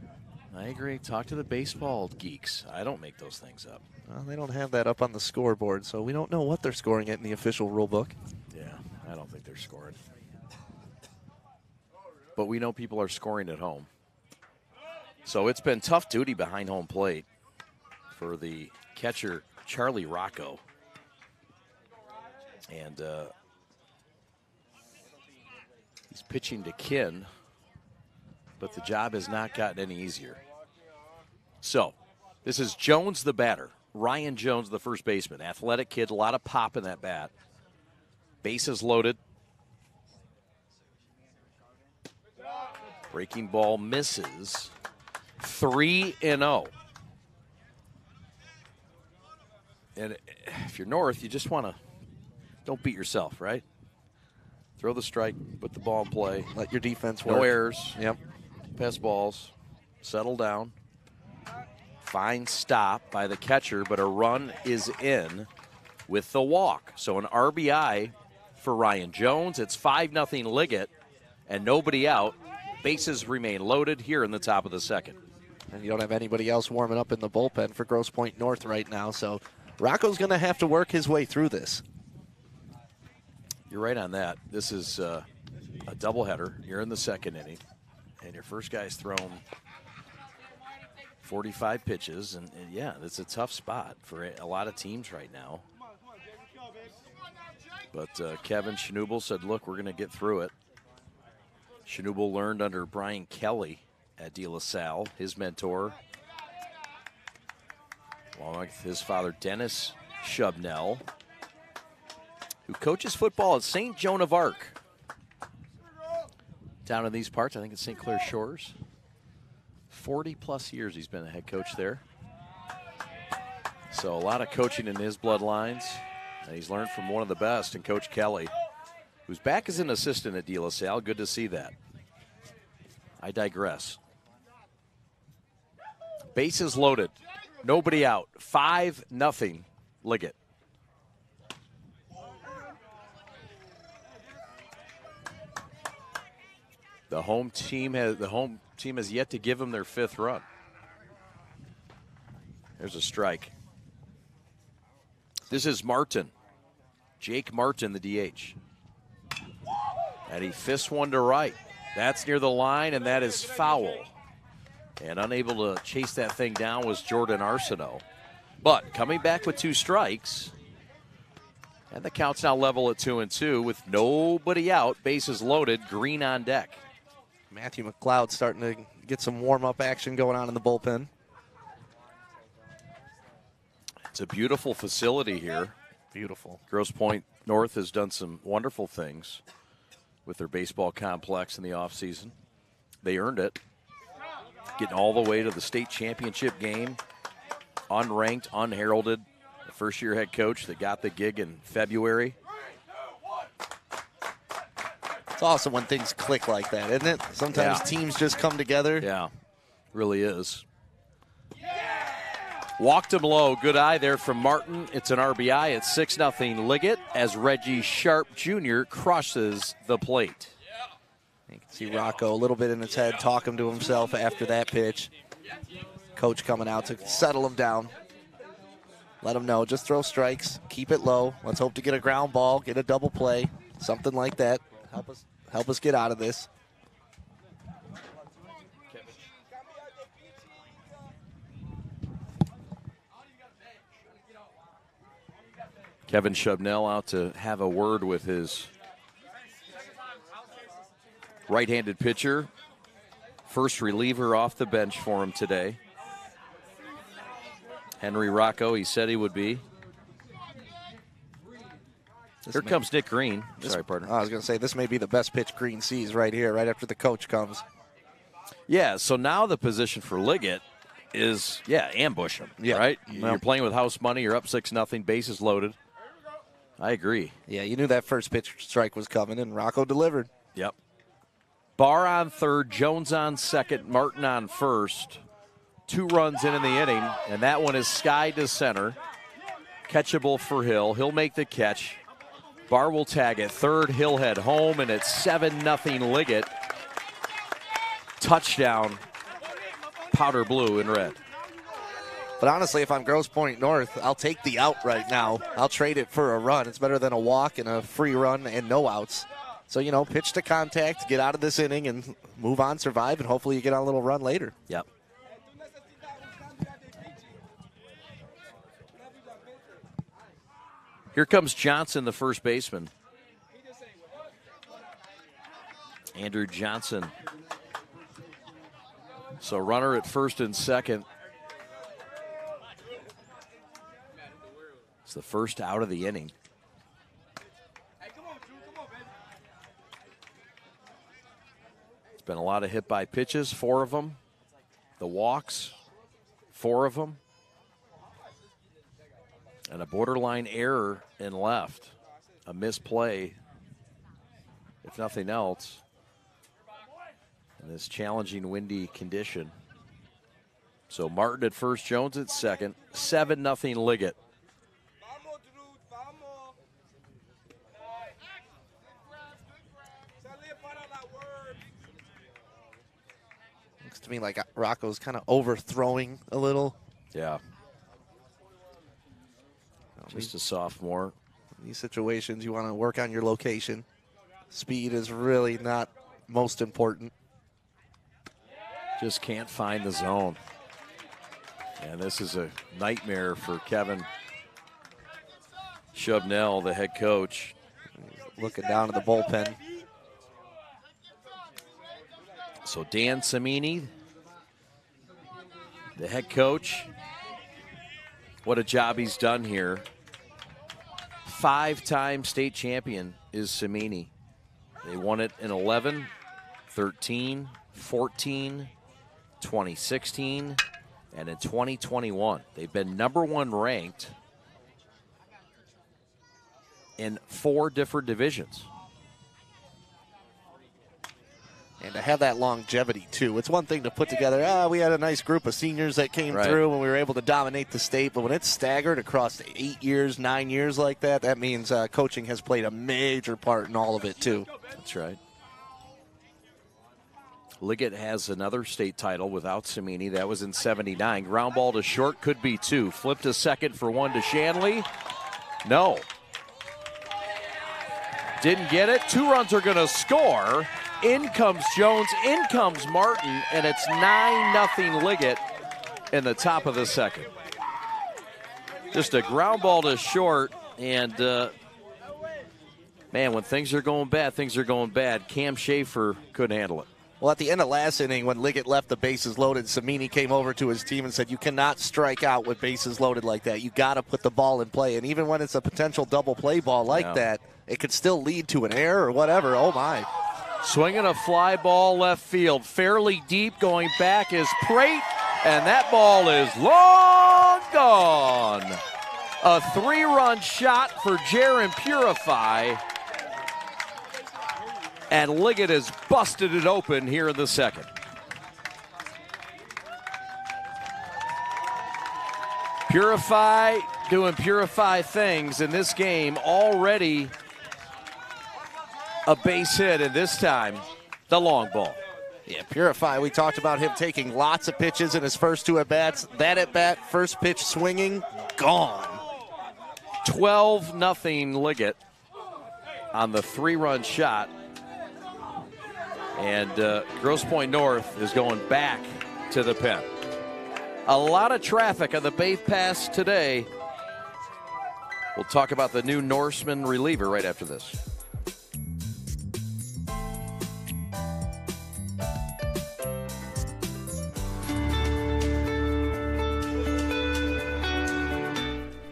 I agree. Talk to the baseball geeks. I don't make those things up. Well, they don't have that up on the scoreboard, so we don't know what they're scoring it in the official rule book. Yeah, I don't think they're scoring. But we know people are scoring at home. So it's been tough duty behind home plate for the catcher, Charlie Rocco. And uh, he's pitching to Kin, but the job has not gotten any easier. So this is Jones, the batter. Ryan Jones, the first baseman. Athletic kid, a lot of pop in that bat. Bases loaded. Breaking ball misses. 3 and 0. And if you're north, you just want to don't beat yourself, right? Throw the strike, put the ball in play. Let your defense no work. errors. Yep. Pass balls. Settle down. Fine stop by the catcher, but a run is in with the walk. So an RBI for Ryan Jones. It's 5 0 Liggett and nobody out. Bases remain loaded here in the top of the second. And you don't have anybody else warming up in the bullpen for Grosse Pointe North right now. So Rocco's going to have to work his way through this. You're right on that. This is uh, a doubleheader. You're in the second inning, and your first guy's thrown 45 pitches, and, and yeah, it's a tough spot for a, lot of teams right now. But uh, Kevin Shubnell said, "Look, we're going to get through it." Shubnell learned under Brian Kelly at De La Salle, his mentor, along with his father Dennis Shubnell, who coaches football at St. Joan of Arc. Down in these parts, I think it's St. Clair Shores. 40 plus years he's been a head coach there. So a lot of coaching in his bloodlines. And he's learned from one of the best, and Coach Kelly, who's back as an assistant at De La Salle. Good to see that. I digress. Bases loaded. Nobody out. 5 nothing. Liggett. The home team has the home team has yet to give them their fifth run. There's a strike. This is Martin. Jake Martin, the DH. And he fists one to right. That's near the line, and that is foul. And unable to chase that thing down was Jordan Arsenault. But coming back with two strikes, and the count's now level at two and two with nobody out, bases loaded, green on deck. Matthew McLeod starting to get some warm up action going on in the bullpen. It's a beautiful facility here. Beautiful. Grosse Pointe North has done some wonderful things with their baseball complex in the offseason. They earned it. Getting all the way to the state championship game, unranked, unheralded. The first year head coach that got the gig in February. It's awesome when things click like that, isn't it? Sometimes Yeah. teams just come together. Yeah, really is. Walked him low. Good eye there from Martin. It's an RBI. It's 6 0 Liggett as Reggie Sharp Jr. crosses the plate. You can see Rocco a little bit in his head talking to himself after that pitch. Coach coming out to settle him down. Let him know, just throw strikes, keep it low. Let's hope to get a ground ball, get a double play, something like that. Help us help us get out of this. Kevin Shubnell out to have a word with his right handed pitcher. First reliever off the bench for him today. Henry Rocco, he said he would be. Here may- comes Nick Green. This- Sorry, partner. I was going to say this may be the best pitch Green sees right here, right after the coach comes. Yeah, so now the position for Liggett is yeah, ambush him. Yeah. Right? Well- You're playing with house money, you're up six nothing, bases loaded. I agree. Yeah, you knew that first pitch strike was coming, and Rocco delivered. Yep. Barr on third, Jones on second, Martin on first. Two runs in in the inning, and that one is sky to center. Catchable for Hill. He'll make the catch. Barr will tag it third. Hill head home, and it's 7 nothing Liggett. Touchdown, powder blue and red. But honestly, if I'm Grosse Pointe North, I'll take the out right now. I'll trade it for a run. It's better than a walk and a free run and no outs. So, you know, pitch to contact, get out of this inning and move on, survive, and hopefully you get on a little run later. Yep. Here comes Johnson, the first baseman. Andrew Johnson. So runner at first and second. It's the first out of the inning. It's been a lot of hit by pitches, four of them. The walks, four of them. And a borderline error in left. A misplay, if nothing else, in this challenging windy condition. So Martin at first, Jones at second. 7 nothing Liggett. Looks to me like Rocco's kind of overthrowing a little. Yeah. Just a sophomore. In these situations, you want to work on your location. Speed is really not most important. Just can't find the zone. And this is a nightmare for Kevin Shubnell, the head coach. Looking down at the bullpen. So Dan Cimini, the head coach, what a job he's done here. Five-time state champion is Cimini. They won it in 11, 13, 14, 2016, and in 2021. They've been number one ranked in four different divisions. And to have that longevity, too. It's one thing to put together, ah, we had a nice group of seniors that came Right. through and we were able to dominate the state. But when it's staggered across eight years, nine years like that, that means uh, coaching has played a major part in all of it, too. That's right. Liggett has another state title without Cimini. That was in 79. Ground ball to short could be two. Flipped a second for one to Shanley. No. Didn't get it. Two runs are going to score. In comes Jones. In comes Martin. And it's 9 nothing Liggett in the top of the second. Just a ground ball to short. And uh, man, when things are going bad, things are going bad. Cam Schaefer couldn't handle it. Well, at the end of last inning, when Liggett left the bases loaded, Cimini came over to his team and said, You cannot strike out with bases loaded like that. You got to put the ball in play. And even when it's a potential double play ball like Yeah. that, it could still lead to an error or whatever. Oh, my. Swinging a fly ball left field, fairly deep. Going back is Prate, and that ball is long gone. A three run shot for Jaron Purify. And Liggett has busted it open here in the second. Purify doing purify things in this game already a base hit, and this time the long ball. Yeah, Purify. We talked about him taking lots of pitches in his first two at bats. That at bat, first pitch swinging, gone. 12 nothing Liggett on the three run shot. And uh, Grosse Pointe North is going back to the pen. A lot of traffic on the base pass today. We'll talk about the new Norseman reliever right after this.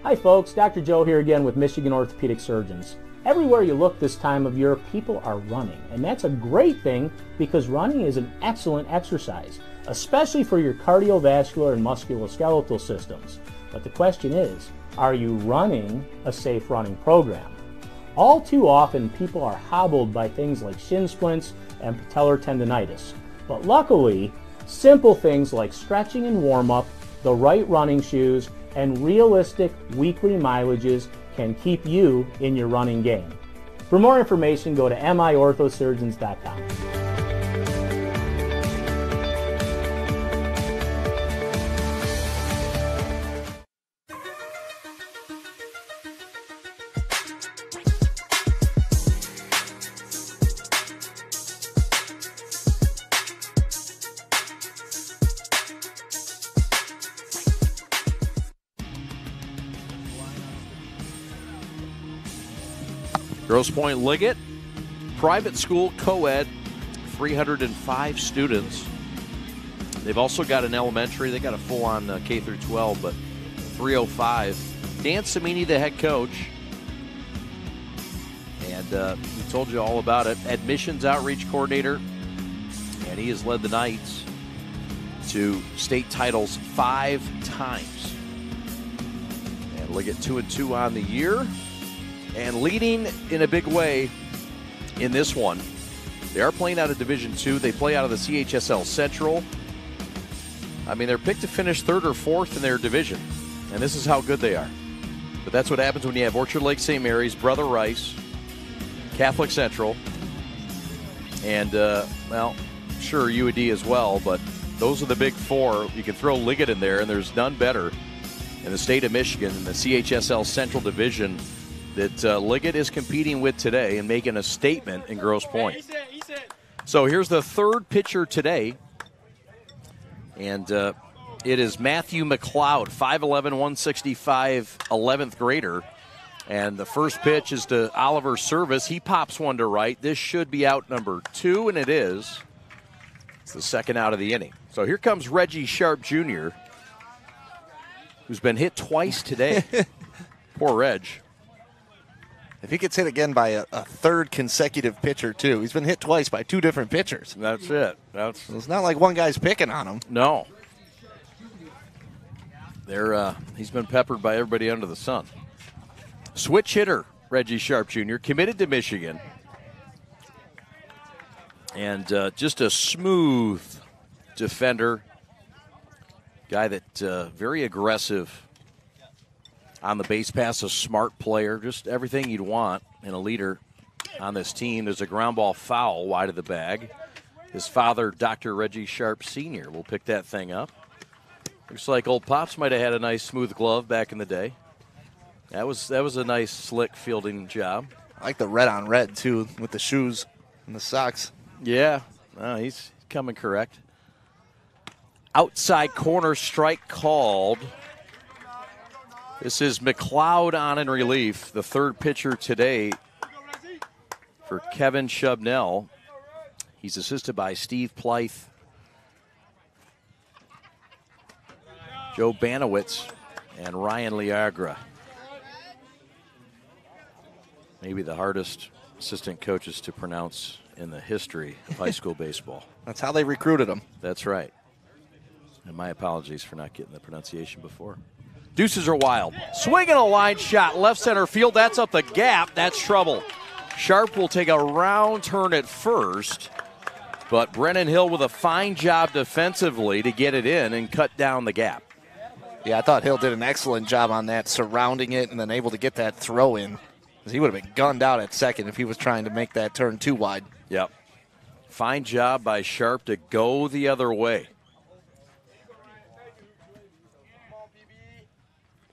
Hi, folks. Dr. Joe here again with Michigan Orthopedic Surgeons. Everywhere you look this time of year, people are running, and that's a great thing because running is an excellent exercise, especially for your cardiovascular and musculoskeletal systems. But the question is, are you running a safe running program? All too often, people are hobbled by things like shin splints and patellar tendonitis. But luckily, simple things like stretching and warm up, the right running shoes, and realistic weekly mileages can keep you in your running game. For more information, go to miorthosurgeons.com. Grosse Pointe Liggett, private school co ed, 305 students. They've also got an elementary, they got a full on uh, K through 12, but 305. Dan Cimini, the head coach, and uh, we told you all about it. Admissions outreach coordinator, and he has led the Knights to state titles five times. And Liggett two and two on the year and leading in a big way in this one. They are playing out of Division Two. They play out of the CHSL Central. I mean, they're picked to finish third or fourth in their division, and this is how good they are. But that's what happens when you have Orchard Lake St. Mary's, Brother Rice, Catholic Central, and uh, well, sure U of D as well. But those are the big four. You can throw Liggett in there, and there's none better in the state of Michigan in the CHSL Central Division that uh, Liggett is competing with today and making a statement in Grosse Pointe. So here's the third pitcher today, and uh, it is Matthew McLeod, 5'11, 165, 11th grader. And the first pitch is to Oliver Service. He pops one to right. This should be out number two, and it is. It's the second out of the inning. So here comes Reggie Sharp Jr., who's been hit twice today. Poor Reg. If he gets hit again by a, a, third consecutive pitcher, too, he's been hit twice by two different pitchers. That's it. That's so it's not like one guy's picking on him. No. They're, uh, he's been peppered by everybody under the sun. Switch hitter, Reggie Sharp Jr., committed to Michigan. And uh, just a smooth defender. Guy that uh, very aggressive on the base pass, a smart player, just everything you'd want in a leader on this team. There's a ground ball foul wide of the bag. His father, Dr. Reggie Sharp Sr., will pick that thing up. Looks like old Pops might have had a nice smooth glove back in the day. That was that was a nice slick fielding job. I like the red on red too with the shoes and the socks. Yeah, he's coming correct. Outside corner strike called. This is McLeod on in relief, the third pitcher today for Kevin Shubnell. He's assisted by Steve Plythe, Joe Banowitz, and Ryan Liagra. Maybe the hardest assistant coaches to pronounce in the history of high school baseball. That's how they recruited them. That's right. And my apologies for not getting the pronunciation before. Deuces are wild. Swinging a line shot, left center field. That's up the gap. That's trouble. Sharp will take a round turn at first, but Brennan Hill with a fine job defensively to get it in and cut down the gap. Yeah, I thought Hill did an excellent job on that, surrounding it and then able to get that throw in. He would have been gunned out at second if he was trying to make that turn too wide. Yep. Fine job by Sharp to go the other way.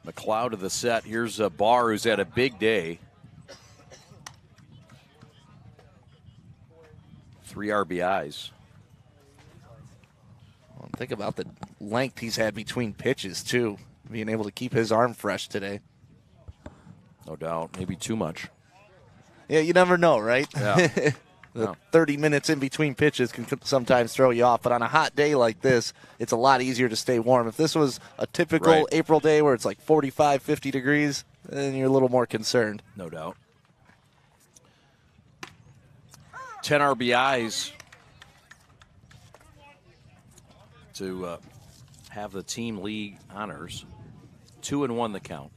McLeod of the set. Here's a Barr who's had a big day. Three RBIs. Well, think about the length he's had between pitches, too. Being able to keep his arm fresh today. No doubt. Maybe too much. Yeah, you never know, right? Yeah. the No. 30 minutes in between pitches can sometimes throw you off. But on a hot day like this, it's a lot easier to stay warm. If this was a typical Right. April day where it's like 45, 50 degrees, then you're a little more concerned. No doubt. 10 RBIs to uh, have the team league honors. Two and one the count.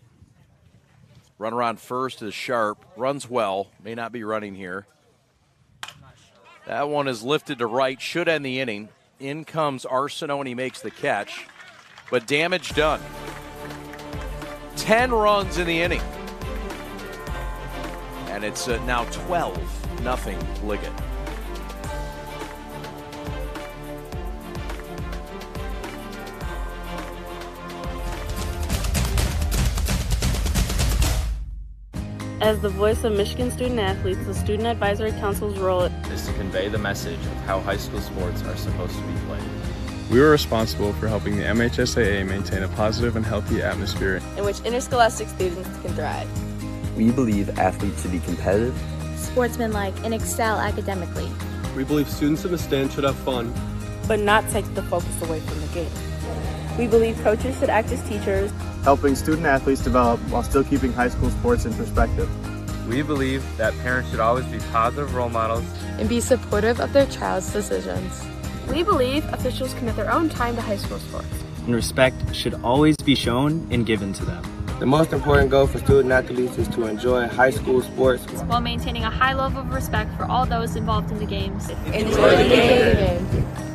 Runner on first is Sharp. Runs well. May not be running here. That one is lifted to right. Should end the inning. In comes Arsenault and he makes the catch. But damage done. 10 runs in the inning. And it's uh, now 12 nothing Liggett. As the voice of Michigan student athletes, the Student Advisory Council's role is to convey the message of how high school sports are supposed to be played. We were responsible for helping the MHSAA maintain a positive and healthy atmosphere. in which interscholastic students can thrive. We believe athletes should be competitive. sportsmanlike, and excel academically. We believe students in the stand should have fun. but not take the focus away from the game. We believe coaches should act as teachers. Helping student athletes develop while still keeping high school sports in perspective. We believe that parents should always be positive role models And be supportive of their child's decisions. We believe officials commit their own time to high school sports. And respect should always be shown and given to them. The most important goal for student athletes is to enjoy high school sports while maintaining a high level of respect for all those involved in the games. Enjoy the game.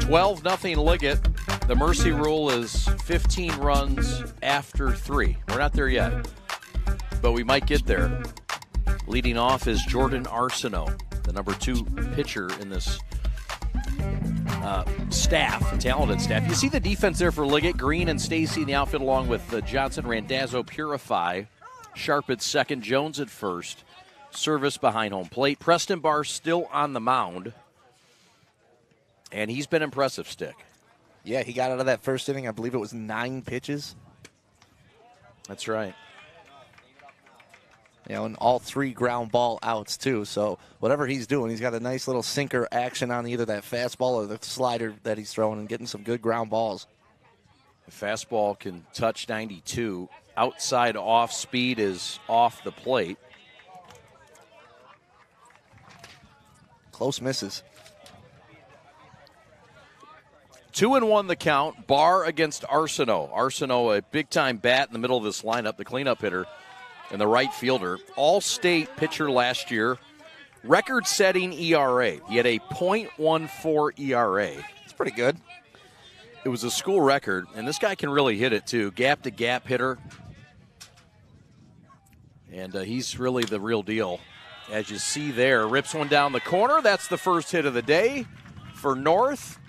Twelve nothing Liggett. The mercy rule is 15 runs after three. We're not there yet, but we might get there. Leading off is Jordan Arsenault, the number two pitcher in this uh, staff, talented staff. You see the defense there for Liggett, Green and Stacy in the outfield, along with uh, Johnson, Randazzo, Purify, Sharp at second, Jones at first, Service behind home plate. Preston Barr still on the mound, and he's been impressive. Stick. Yeah, he got out of that first inning. I believe it was nine pitches. That's right. You know, and all three ground ball outs too. So whatever he's doing, he's got a nice little sinker action on either that fastball or the slider that he's throwing, and getting some good ground balls. The fastball can touch 92. Outside off speed is off the plate. Close misses. Two and one the count. Barr against Arsenault. Arsenault, a big time bat in the middle of this lineup, the cleanup hitter and the right fielder. All state pitcher last year. Record setting ERA. He had a .14 ERA. It's pretty good. It was a school record, and this guy can really hit it too. Gap to gap hitter. And uh, he's really the real deal. As you see there, rips one down the corner. That's the first hit of the day for North.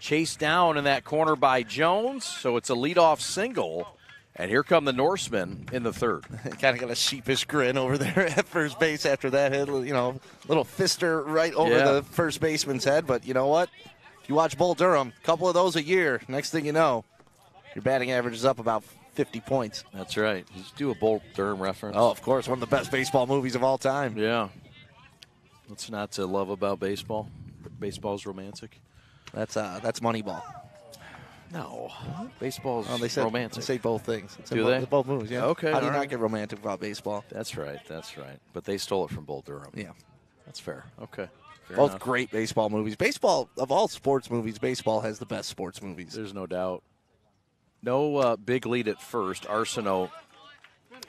Chased down in that corner by Jones, so it's a leadoff single. And here come the Norsemen in the third. kind of got a sheepish grin over there at first base after that hit. You know, little fister right over Yeah. the first baseman's head. But you know what? If you watch Bull Durham, a couple of those a year, next thing you know, your batting average is up about 50 points. That's right. You do a Bull Durham reference? Oh, of course, one of the best baseball movies of all time. Yeah. What's not to love about baseball? Baseball's romantic. That's uh, that's Moneyball. No, baseball's Oh, they said romantic. They say both things. It's Do bo- they? both movies. Yeah. Okay, How do you all not get romantic about baseball? That's right. That's right. But they stole it from Bull Durham. Yeah. That's fair. Okay. Fair both enough. great baseball movies. Baseball of all sports movies, baseball has the best sports movies. There's no doubt. No uh, big lead at first. Arsenault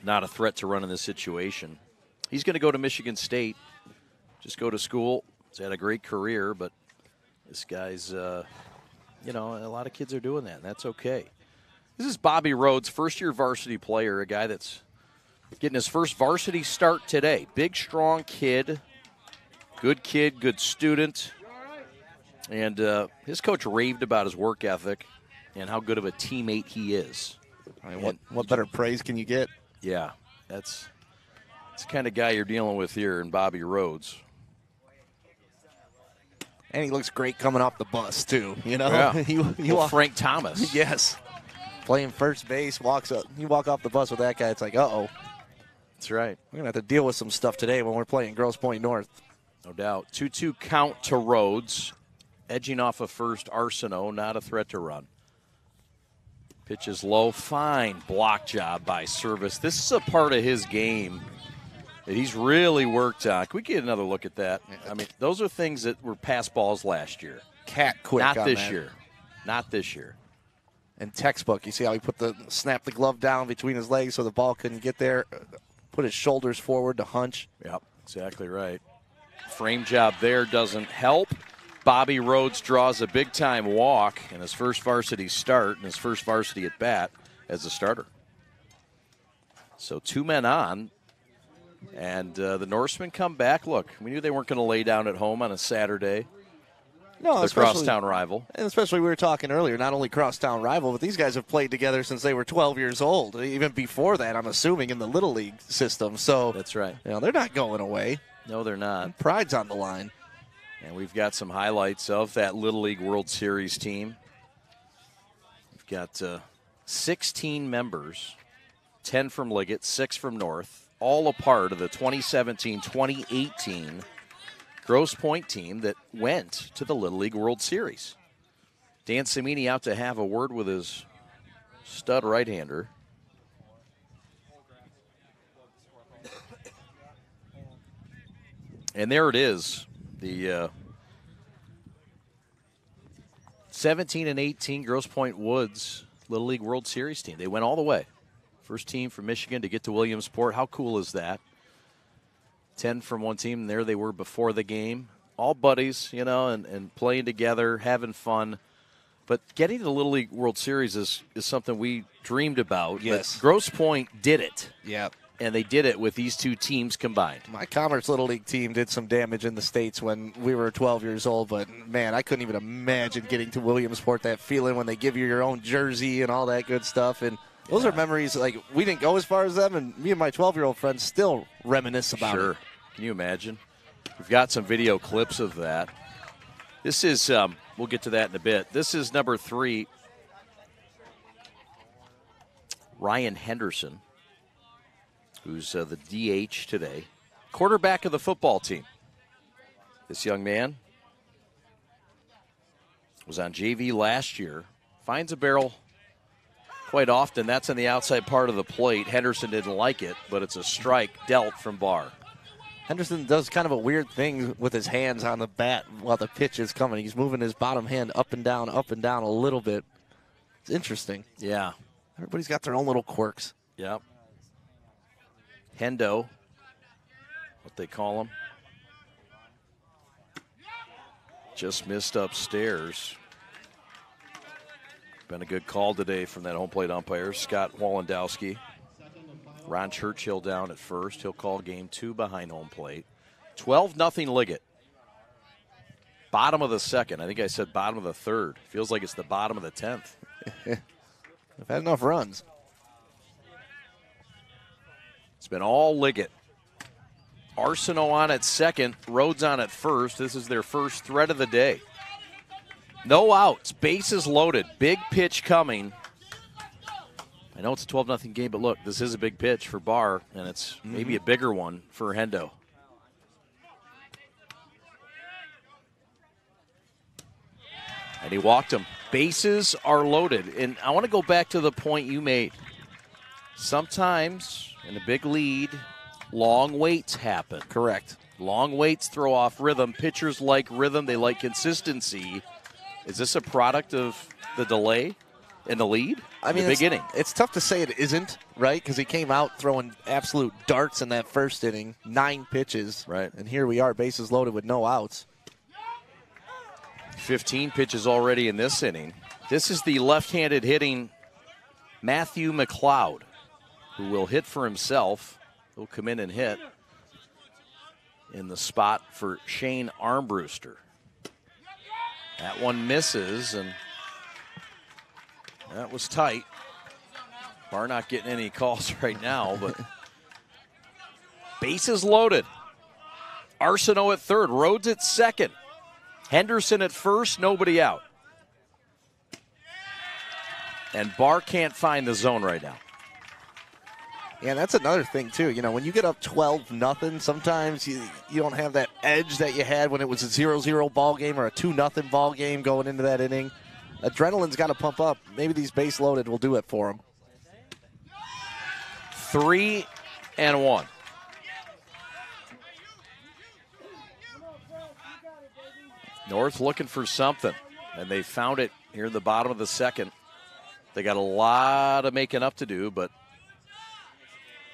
not a threat to run in this situation. He's going to go to Michigan State. Just go to school. He's had a great career, but this guy's, uh, you know, a lot of kids are doing that, and that's okay. This is Bobby Rhodes, first year varsity player, a guy that's getting his first varsity start today. Big, strong kid, good kid, good student. And uh, his coach raved about his work ethic and how good of a teammate he is. I mean, what, what better praise can you get? Yeah, that's that's the kind of guy you're dealing with here in Bobby Rhodes. And he looks great coming off the bus too. You know, Yeah. you, you walk- Frank Thomas. yes, playing first base, walks up. You walk off the bus with that guy. It's like, uh oh, That's right. we're gonna have to deal with some stuff today when we're playing Grosse Pointe North. No doubt. 2 2 count to Rhodes. Edging off of first Arsenault, not a threat to run. Pitch is low. Fine block job by Service. This is a part of his game that he's really worked on. Can we get another look at that? I mean, those are things that were pass balls last year. Cat quick Not this that. year. Not this year. And textbook, you see how he put the snap the glove down between his legs so the ball couldn't get there. Put his shoulders forward to hunch. Yep, exactly right. Frame job there doesn't help. Bobby Rhodes draws a big time walk in his first varsity start and his first varsity at bat as a starter. So two men on, and uh, the Norsemen come back. Look, we knew they weren't going to lay down at home on a Saturday. No, the crosstown rival. And especially we were talking earlier, not only crosstown rival, but these guys have played together since they were 12 years old. Even before that, I'm assuming in the little league system. So that's right. You know, they're not going away. No, they're not. Pride's on the line. And we've got some highlights of that Little League World Series team. We've got uh, 16 members, 10 from Liggett, 6 from North, all a part of the 2017 2018 Grosse Pointe team that went to the Little League World Series. Dan Cimini out to have a word with his stud right hander. And there it is. The uh, 17 and 18 Grosse Pointe Woods Little League World Series team. They went all the way. First team from Michigan to get to Williamsport. How cool is that? 10 from one team. and There they were before the game. All buddies, you know, and, and playing together, having fun. But getting to the Little League World Series is, is something we dreamed about. Yes. Grosse Pointe did it. Yeah. And they did it with these two teams combined. My Commerce Little League team did some damage in the States when we were 12 years old, but man, I couldn't even imagine getting to Williamsport, that feeling when they give you your own jersey and all that good stuff. And those are memories, like, we didn't go as far as them, and me and my 12 year old friends still reminisce about sure. it. Can you imagine? We've got some video clips of that. This is, um, we'll get to that in a bit. This is number three, Ryan Henderson, who's uh, the DH today, quarterback of the football team. This young man was on JV last year, finds a barrel quite often. That's in the outside part of the plate. Henderson didn't like it, but it's a strike dealt from Barr. Henderson does kind of a weird thing with his hands on the bat while the pitch is coming. He's moving his bottom hand up and down, up and down a little bit. It's interesting. Yeah. Everybody's got their own little quirks. Yep. Hendo, what they call him. Just missed upstairs. Been a good call today from that home plate umpire, Scott Walendowski. Ron Churchill down at first. He'll call game two behind home plate. 12 nothing Liggett. Bottom of the second. I think I said bottom of the third. Feels like it's the bottom of the 10th. They've had enough runs. It's been all Liggett. Arsenault on at second, Rhodes on at first. This is their first threat of the day. No outs, bases loaded. Big pitch coming. I know it's a 12 0 game, but look, this is a big pitch for Barr, and it's maybe a mhm. bigger one for Hendo. And he walked him. Bases are loaded. And I want to go back to the point you made. Sometimes in a big lead, long waits happen. Correct. Long waits throw off rhythm. Pitchers like rhythm, they like consistency. Is this a product of the delay in the lead? I mean, the it's, beginning. it's tough to say it isn't, right? Because he came out throwing absolute darts in that first inning, nine pitches. Right. And here we are, bases loaded with no outs. 15 pitches already in this inning. This is the left handed hitting Matthew McLeod, who will hit for himself. He'll come in and hit in the spot for Shane Armbruster. That one misses, and that was tight. Barr not getting any calls right now, but bases loaded. Arsenault at third, Rhodes at second. Henderson at first, nobody out. And Barr can't find the zone right now. Yeah, that's another thing too. You know, when you get up 12 nothing, sometimes you you don't have that edge that you had when it was a 0-0 ball game or a 2 nothing ball game going into that inning. Adrenaline's got to pump up. Maybe these base loaded will do it for them. Three and one. North looking for something, and they found it here in the bottom of the second. They got a lot of making up to do, but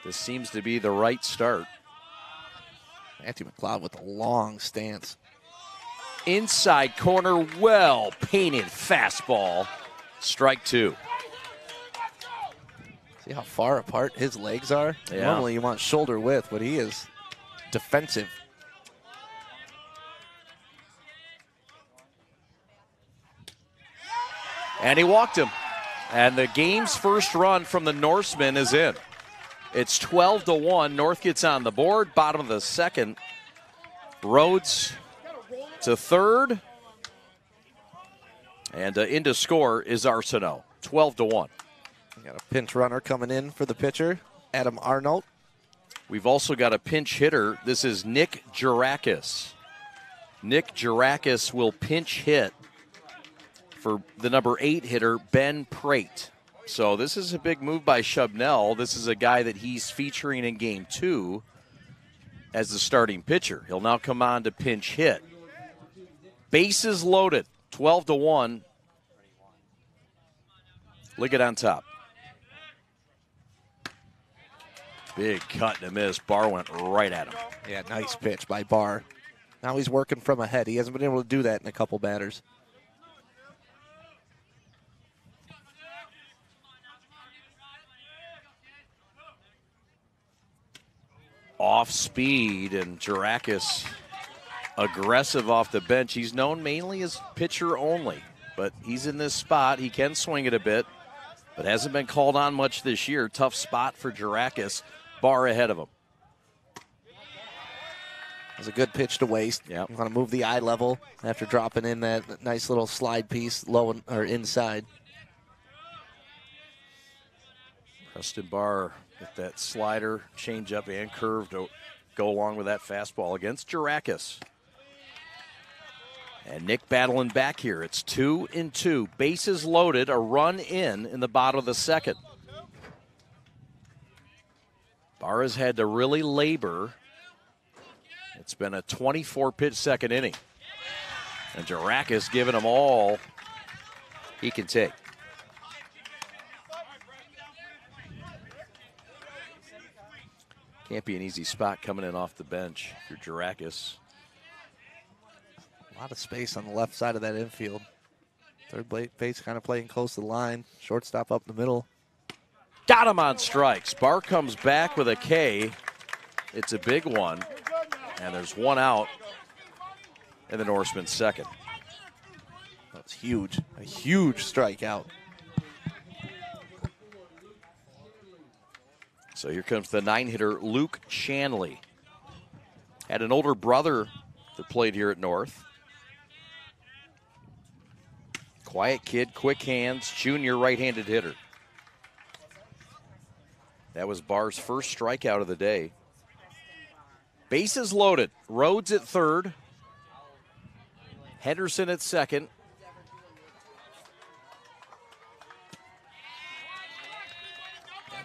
this seems to be the right start. Matthew McLeod with a long stance. Inside corner, well painted fastball. Strike two. See how far apart his legs are? Yeah. Normally you want shoulder width, but he is defensive. And he walked him. And the game's first run from the Norseman is in. It's 12 to 1. North gets on the board. Bottom of the second. Rhodes to third. And uh, into score is Arsenault. 12 to 1. We got a pinch runner coming in for the pitcher, Adam Arnold. We've also got a pinch hitter. This is Nick Jurakis. Nick Jurakis will pinch hit for the number eight hitter, Ben Prate. So this is a big move by Shubnell. This is a guy that he's featuring in game two as the starting pitcher. He'll now come on to pinch hit. Bases loaded, 12 to 1. Look Liggett on top. Big cut and a miss. Barr went right at him. Yeah, nice pitch by Barr. Now he's working from ahead. He hasn't been able to do that in a couple batters. Off speed and Jurakis aggressive off the bench. He's known mainly as pitcher only, but he's in this spot. He can swing it a bit, but hasn't been called on much this year. Tough spot for Jurakis. Barr ahead of him. It's a good pitch to waste. Yeah. Want to move the eye level after dropping in that nice little slide piece low in, or inside. Preston Barr with that slider, changeup, and curve to go along with that fastball against Jurakis. And Nick battling back here. It's two and two. Bases loaded, a run in in the bottom of the second. Barr has had to really labor. It's been a 24 pitch second inning. And Jurakis giving them all he can take. Can't be an easy spot coming in off the bench for Jurakis. A lot of space on the left side of that infield. Third base kind of playing close to the line. Shortstop up the middle. Got him on strikes. Barr comes back with a K. It's a big one. And there's one out in the Norseman's second. That's huge. A huge strikeout. So here comes the nine hitter, Luke Shanley. Had an older brother that played here at North. Quiet kid, quick hands, junior right handed hitter. That was Barr's first strikeout of the day. Bases loaded. Rhodes at third. Henderson at second.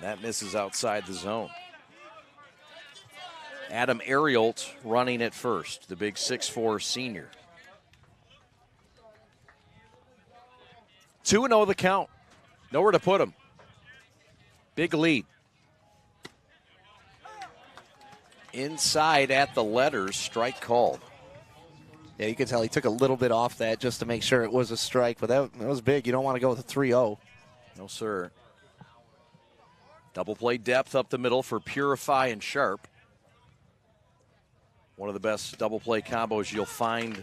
That misses outside the zone. Adam Arielt running at first, the big 6'4 senior. 2 0 the count. Nowhere to put him. Big lead. Inside at the letters, strike called. Yeah, you can tell he took a little bit off that just to make sure it was a strike, but that, that was big. You don't want to go with a 3 0. No, sir. Double play depth up the middle for Purify and Sharp. One of the best double play combos you'll find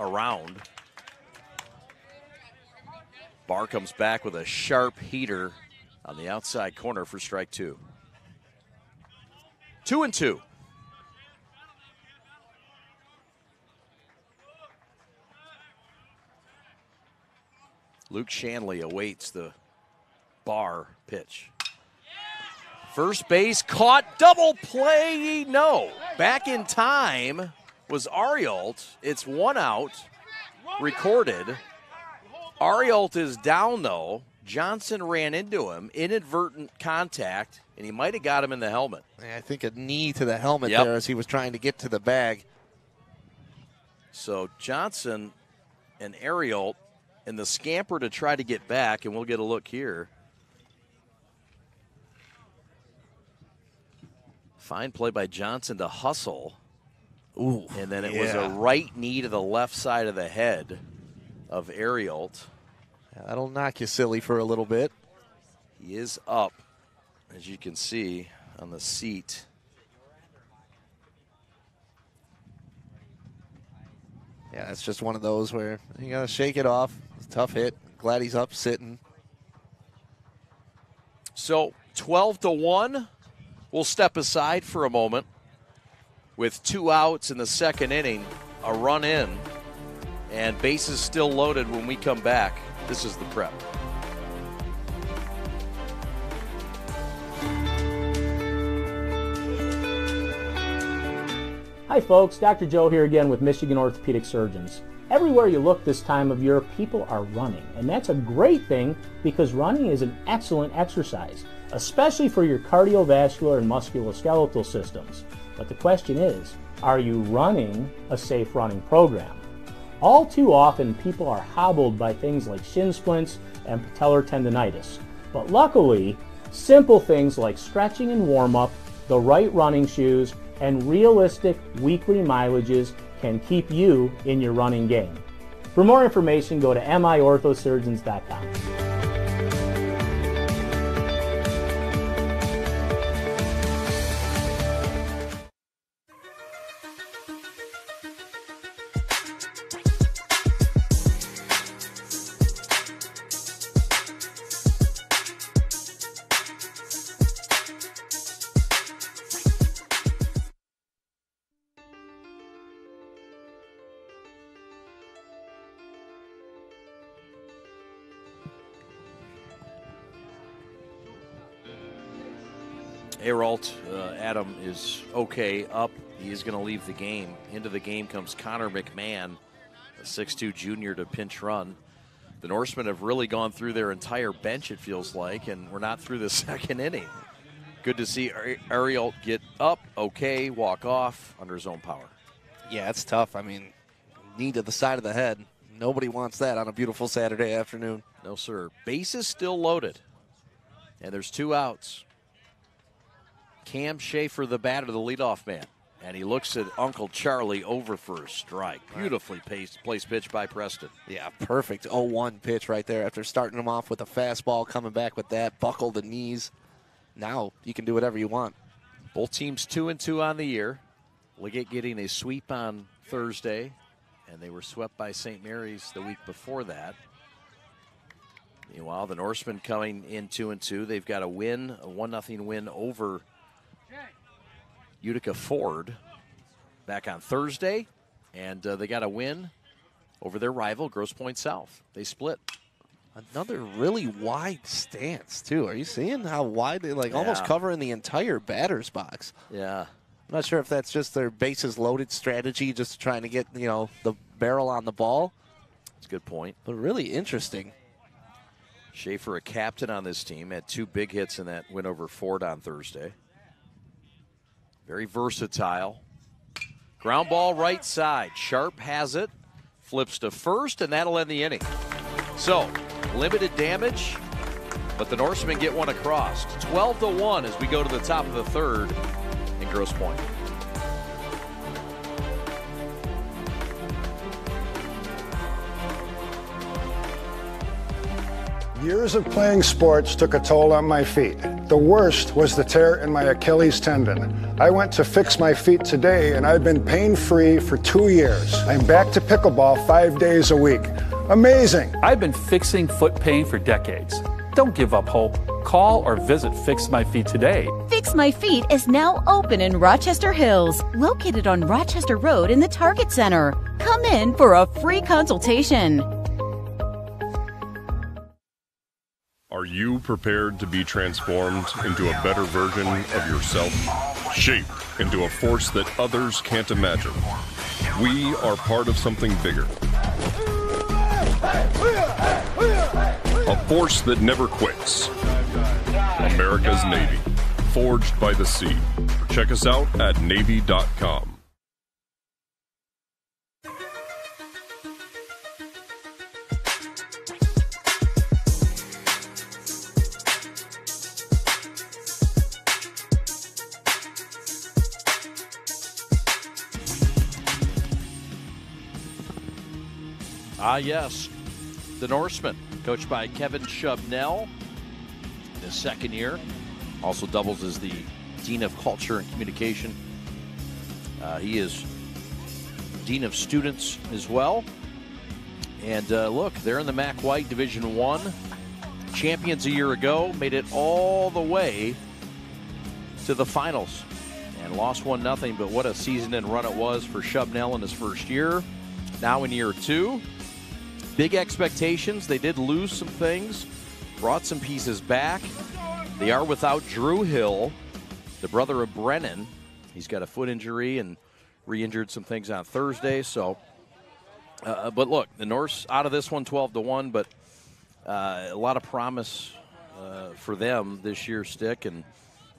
around. Barr comes back with a sharp heater on the outside corner for strike two. Two and two. Luke Shanley awaits the Barr pitch. First base caught, double play, no. Back in time was Arialt. It's one out, recorded. Arialt is down though. Johnson ran into him, inadvertent contact, and he might have got him in the helmet. I think a knee to the helmet Yep. there as he was trying to get to the bag. So Johnson and Ariel and the scamper to try to get back, and we'll get a look here. Fine play by Johnson to hustle. Ooh. And then it was a right knee to the left side of the head of Arielt. That'll knock you silly for a little bit. He is up, as you can see on the seat. Yeah, it's just one of those where you got to shake it off. It's a tough hit. Glad he's up sitting. So 12 to 1. We'll step aside for a moment with two outs in the second inning, a run in, and bases still loaded when we come back. This is the prep. Hi, folks. Dr. Joe here again with Michigan Orthopedic Surgeons. Everywhere you look this time of year, people are running. And that's a great thing because running is an excellent exercise, especially for your cardiovascular and musculoskeletal systems. But the question is are you running a safe running program? All too often, people are hobbled by things like shin splints and patellar tendonitis. But luckily, simple things like stretching and warm up, the right running shoes, and realistic weekly mileages can keep you in your running game. For more information, go to miorthosurgeons.com. okay up. He is going to leave the game. Into the game comes Connor McMahon, a 6'2 junior to pinch run. The Norsemen have really gone through their entire bench, it feels like, and we're not through the second inning. Good to see Ari- Ariel get up, okay, walk off under his own power. Yeah, it's tough. I mean, knee to the side of the head. Nobody wants that on a beautiful Saturday afternoon. No, sir. Base is still loaded, and there's two outs. Cam Schaefer, the batter, the leadoff man. And he looks at Uncle Charlie over for a strike. Beautifully placed, placed pitch by Preston. Yeah, perfect 0-1 pitch right there after starting him off with a fastball, coming back with that, buckle the knees. Now you can do whatever you want. Both teams two and two on the year. Liggett getting a sweep on Thursday, and they were swept by St. Mary's the week before that. Meanwhile, the Norsemen coming in two and two. They've got a win, a one nothing win over Utica Ford back on Thursday, and uh, they got a win over their rival Grosse Pointe South. They split. Another really wide stance too. Are you seeing how wide they like almost covering the entire batter's box? Yeah. I'm not sure if that's just their bases loaded strategy, just trying to get you know the barrel on the ball. That's a good point. But really interesting. Schaefer, a captain on this team, had two big hits in that win over Ford on Thursday. Very versatile. Ground ball right side. Sharp has it, flips to first, and that'll end the inning. So, limited damage, but the Norsemen get one across. 12 to 1 as we go to the top of the third in Grosse Pointe. Years of playing sports took a toll on my feet. The worst was the tear in my Achilles tendon. I went to fix my feet today and I've been pain free for two years. I'm back to pickleball five days a week. Amazing. I've been fixing foot pain for decades. Don't give up hope. Call or visit Fix My Feet today. Fix My Feet is now open in Rochester Hills, located on Rochester Road in the Target Center. Come in for a free consultation. Are you prepared to be transformed into a better version of yourself? Shaped into a force that others can't imagine. We are part of something bigger. A force that never quits. America's Navy. Forged by the sea. Check us out at Navy.com. Ah, yes. The Norseman, coached by Kevin Shubnell in his second year. Also doubles as the Dean of Culture and Communication. Uh, he is Dean of Students as well. And uh, look, they're in the Mac White Division One. Champions a year ago, made it all the way to the finals and lost one nothing. But what a season and run it was for Shubnell in his first year. Now in year two, big expectations. They did lose some things, brought some pieces back. They are without Drew Hill, the brother of Brennan. He's got a foot injury and re-injured some things on Thursday. So, uh, but look, the Norse out of this one, 12 to one, but uh, a lot of promise uh, for them this year, stick. And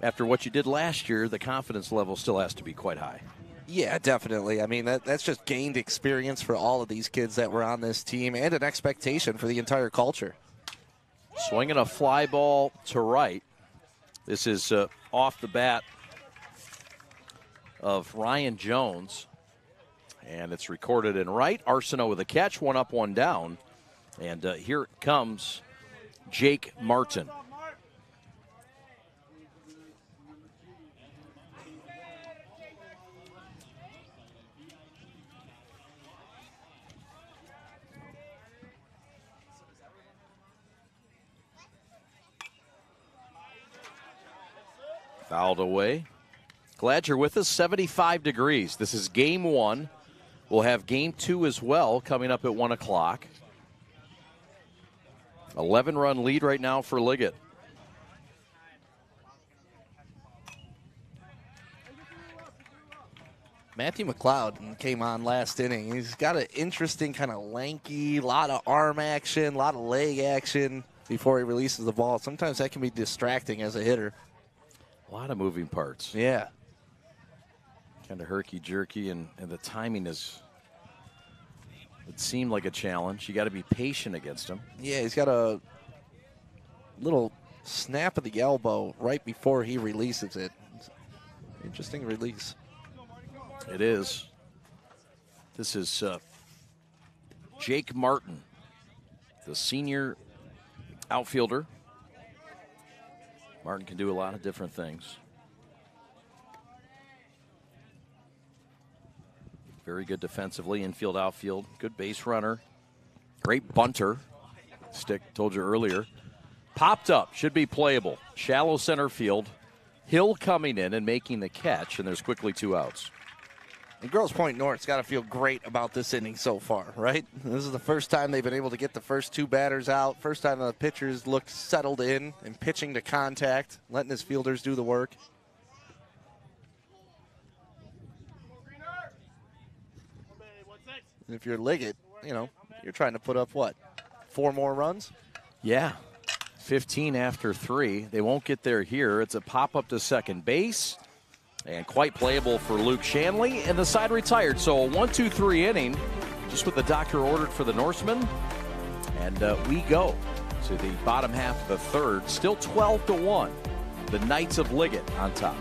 after what you did last year, the confidence level still has to be quite high. Yeah, definitely. I mean, that, that's just gained experience for all of these kids that were on this team and an expectation for the entire culture. Swinging a fly ball to right. This is uh, off the bat of Ryan Jones. And it's recorded in right. Arsenault with a catch, one up, one down. And uh, here comes Jake Martin. Fouled away. Glad you're with us. 75 degrees. This is game one. We'll have game two as well coming up at 1 o'clock. 11 run lead right now for Liggett. Matthew McLeod came on last inning. He's got an interesting kind of lanky, lot of arm action, a lot of leg action before he releases the ball. Sometimes that can be distracting as a hitter. A lot of moving parts. Yeah. Kind of herky jerky, and, and the timing is. It seemed like a challenge. You got to be patient against him. Yeah, he's got a little snap of the elbow right before he releases it. Interesting release. It is. This is uh, Jake Martin, the senior outfielder. Martin can do a lot of different things. Very good defensively, infield, outfield. Good base runner. Great bunter. Stick, told you earlier. Popped up, should be playable. Shallow center field. Hill coming in and making the catch, and there's quickly two outs. And Grosse Pointe North's got to feel great about this inning so far, right? This is the first time they've been able to get the first two batters out. First time the pitchers looked settled in and pitching to contact, letting his fielders do the work. And if you're Liggett, you know, you're trying to put up what? Four more runs? Yeah. 15 after three. They won't get there here. It's a pop up to second base and quite playable for Luke Shanley. And the side retired. So a one, two, three inning, just what the doctor ordered for the Norseman. And uh, we go to the bottom half of the third. Still 12 to 1. The Knights of Liggett on top.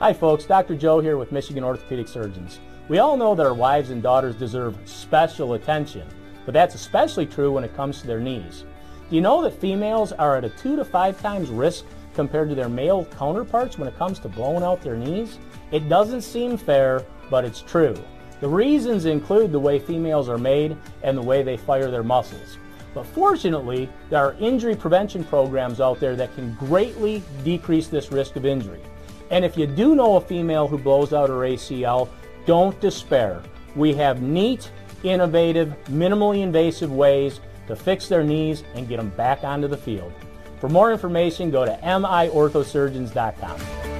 Hi, folks. Dr. Joe here with Michigan Orthopedic Surgeons. We all know that our wives and daughters deserve special attention, but that's especially true when it comes to their knees. Do you know that females are at a two to five times risk compared to their male counterparts when it comes to blowing out their knees? It doesn't seem fair, but it's true. The reasons include the way females are made and the way they fire their muscles. But fortunately, there are injury prevention programs out there that can greatly decrease this risk of injury. And if you do know a female who blows out her ACL, don't despair. We have neat, innovative, minimally invasive ways to fix their knees and get them back onto the field. For more information, go to miorthosurgeons.com.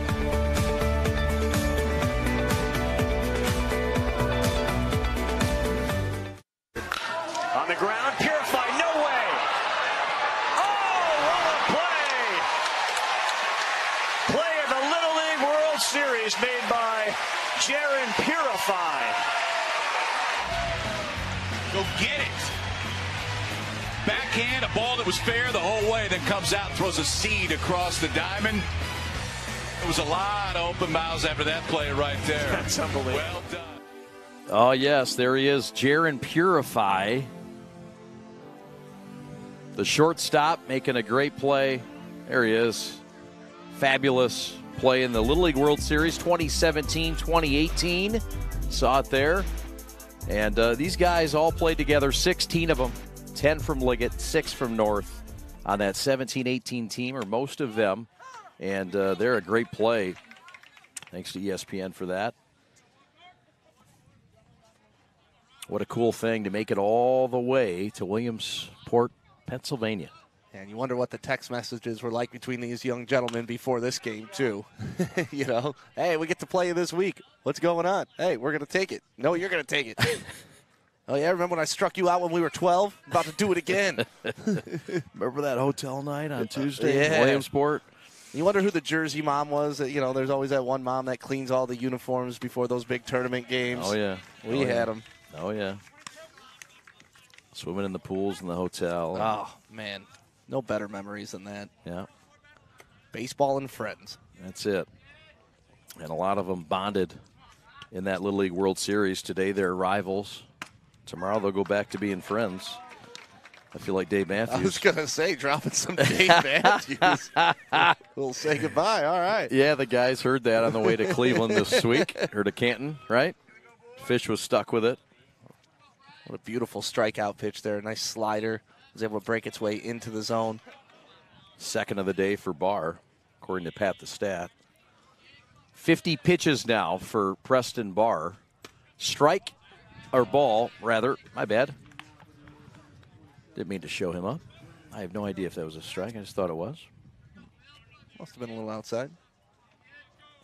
comes out and throws a seed across the diamond. There was a lot of open mouths after that play right there. That's unbelievable. Well done. Oh, yes, there he is, Jaron Purify. The shortstop making a great play. There he is. Fabulous play in the Little League World Series 2017 2018. Saw it there. And uh, these guys all played together, 16 of them, 10 from Liggett, 6 from North on that 17 18 team, or most of them. And uh, they're a great play. Thanks to ESPN for that. What a cool thing to make it all the way to Williamsport, Pennsylvania. And you wonder what the text messages were like between these young gentlemen before this game, too. you know, hey, we get to play you this week. What's going on? Hey, we're going to take it. No, you're going to take it. oh, yeah, remember when I struck you out when we were 12? about to do it again. Remember that hotel night on Tuesday in Yeah. Williamsport? You wonder who the jersey mom was. You know, there's always that one mom that cleans all the uniforms before those big tournament games. Oh, yeah. We Oh, yeah. had them. Oh, yeah. Swimming in the pools in the hotel. Oh, man. No better memories than that. Yeah. Baseball and friends. That's it. And a lot of them bonded in that Little League World Series. Today they're rivals. Tomorrow they'll go back to being friends. I feel like Dave Matthews. I was going to say, dropping some Dave Matthews. we'll say goodbye. All right. Yeah, the guys heard that on the way to Cleveland this week, or to Canton, right? Fish was stuck with it. What a beautiful strikeout pitch there. Nice slider. Was able to break its way into the zone. Second of the day for Barr, according to Pat the Stat. 50 pitches now for Preston Barr. Strike, or ball, rather. My bad. Didn't mean to show him up. I have no idea if that was a strike. I just thought it was. Must have been a little outside.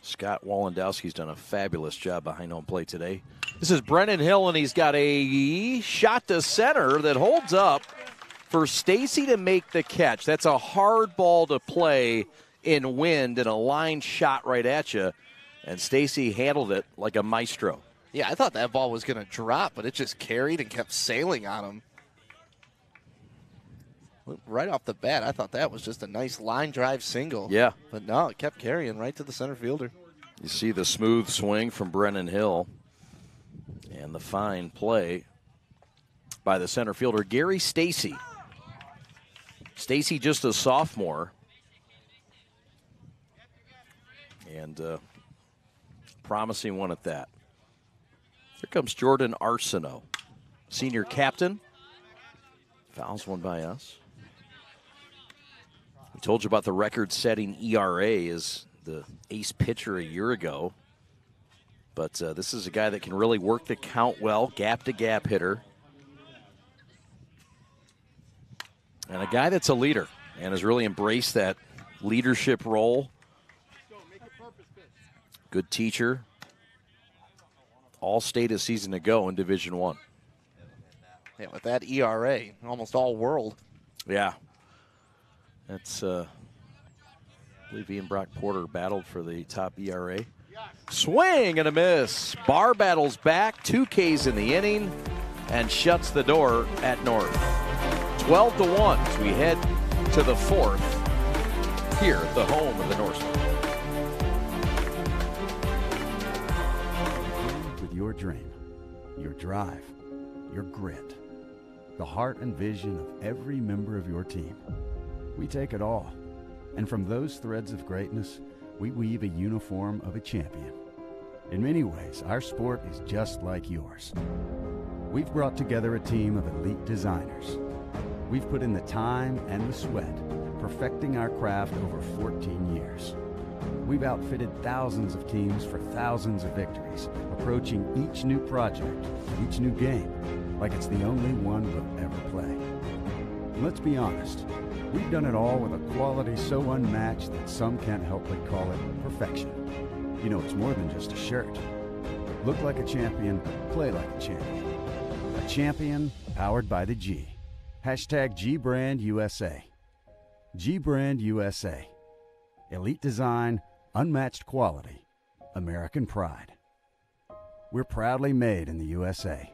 Scott Walendowski's done a fabulous job behind home plate today. This is Brennan Hill, and he's got a shot to center that holds up for Stacy to make the catch. That's a hard ball to play in wind and a line shot right at you. And Stacy handled it like a maestro. Yeah, I thought that ball was going to drop, but it just carried and kept sailing on him. Right off the bat, I thought that was just a nice line drive single. Yeah. But no, it kept carrying right to the center fielder. You see the smooth swing from Brennan Hill and the fine play by the center fielder, Gary Stacy. Stacy just a sophomore. And uh, promising one at that. Here comes Jordan Arsenault, senior captain. Fouls one by us. We told you about the record setting ERA as the ace pitcher a year ago. But uh, this is a guy that can really work the count well, gap to gap hitter. And a guy that's a leader and has really embraced that leadership role. Good teacher. All state a season ago in Division One. Yeah, with that ERA, almost all world. Yeah. That's, uh, I believe Ian Brock Porter battled for the top ERA. Swing and a miss. Barr battles back, two Ks in the inning, and shuts the door at North. 12 to 1 as we head to the fourth here at the home of the Norsemen. Dream, your drive, your grit, the heart and vision of every member of your team. We take it all. And from those threads of greatness, we weave a uniform of a champion. In many ways, our sport is just like yours. We've brought together a team of elite designers. We've put in the time and the sweat, perfecting our craft over 14 years. We've outfitted thousands of teams for thousands of victories, approaching each new project, each new game, like it's the only one we'll ever play. Let's be honest, we've done it all with a quality so unmatched that some can't help but call it perfection. You know, it's more than just a shirt. Look like a champion, play like a champion. A champion powered by the G. Hashtag G Brand USA. G Brand USA. Elite design, unmatched quality, American pride. We're proudly made in the USA.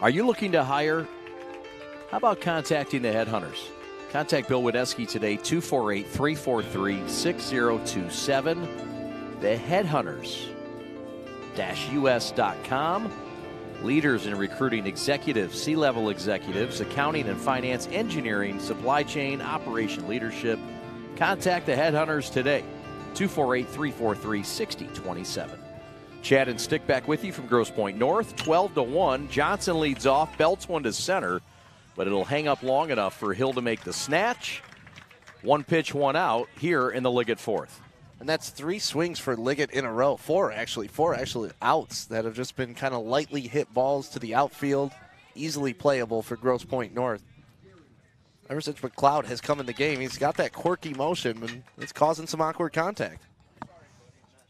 Are you looking to hire? How about contacting the headhunters? Contact Bill Wadesky today, 248 343 6027. The headhunters us.com. Leaders in recruiting executives, C level executives, accounting and finance, engineering, supply chain, operation leadership. Contact the headhunters today, 248 343 6027. Chad and Stick back with you from Grosse Pointe North, 12 to 1. Johnson leads off, belts one to center, but it'll hang up long enough for Hill to make the snatch. One pitch, one out here in the Liggett fourth. And that's three swings for Liggett in a row. Four, actually. Four, actually, outs that have just been kind of lightly hit balls to the outfield. Easily playable for Grosse Pointe North. Ever since McLeod has come in the game, he's got that quirky motion, and it's causing some awkward contact.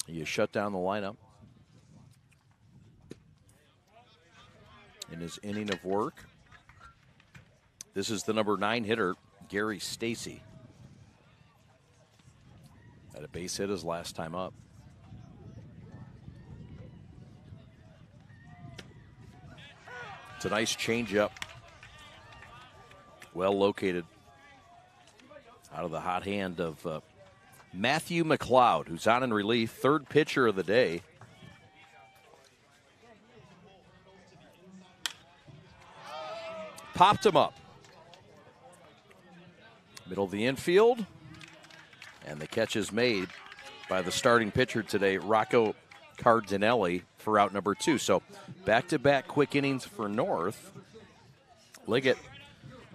You shut down the lineup. in his inning of work. This is the number nine hitter, Gary Stacy. Had a base hit his last time up. It's a nice changeup. Well located out of the hot hand of uh, Matthew McLeod, who's on in relief, third pitcher of the day. Popped him up. Middle of the infield. And the catch is made by the starting pitcher today, Rocco Cardinelli, for out number two. So back to back quick innings for North. Liggett,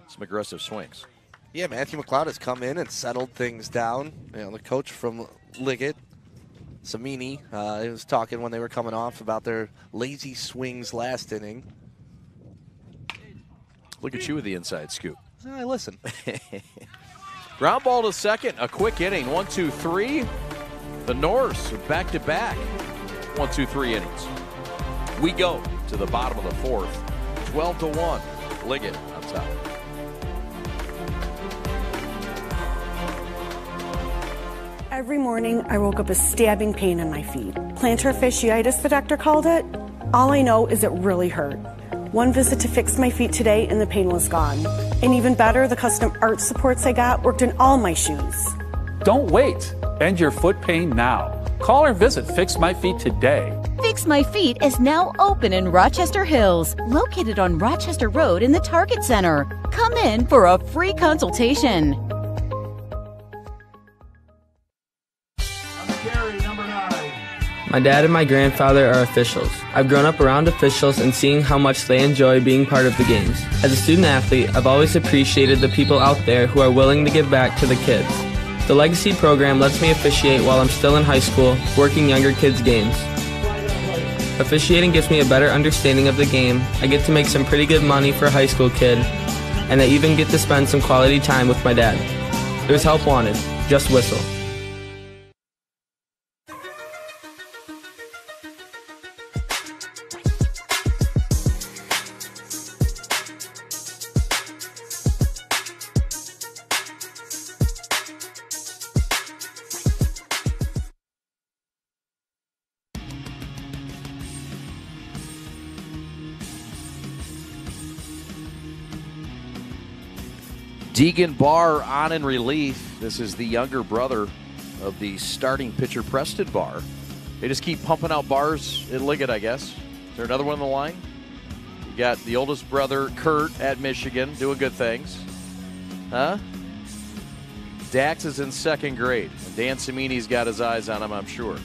some aggressive swings. Yeah, Matthew McLeod has come in and settled things down. You know, the coach from Liggett, Cimini, uh, he was talking when they were coming off about their lazy swings last inning. Look at you with the inside scoop. I listen. Ground ball to second. A quick inning. One, two, three. The Norse back to back. One, two, three innings. We go to the bottom of the fourth. 12 to 1. Liggett on top. Every morning, I woke up with stabbing pain in my feet. Plantar fasciitis, the doctor called it. All I know is it really hurt. One visit to fix my feet today and the pain was gone. And even better, the custom art supports I got worked in all my shoes. Don't wait. End your foot pain now. Call or visit Fix My Feet today. Fix My Feet is now open in Rochester Hills, located on Rochester Road in the Target Center. Come in for a free consultation. My dad and my grandfather are officials. I've grown up around officials and seeing how much they enjoy being part of the games. As a student athlete, I've always appreciated the people out there who are willing to give back to the kids. The Legacy program lets me officiate while I'm still in high school, working younger kids' games. Officiating gives me a better understanding of the game. I get to make some pretty good money for a high school kid, and I even get to spend some quality time with my dad. There's help wanted. Just whistle. Deegan Barr on in relief. This is the younger brother of the starting pitcher Preston Barr. They just keep pumping out Barrs at Liggett, I guess. Is there another one on the line? You got the oldest brother, Kurt, at Michigan, doing good things. Huh? Dax is in second grade. Dan Cimini's got his eyes on him, I'm sure.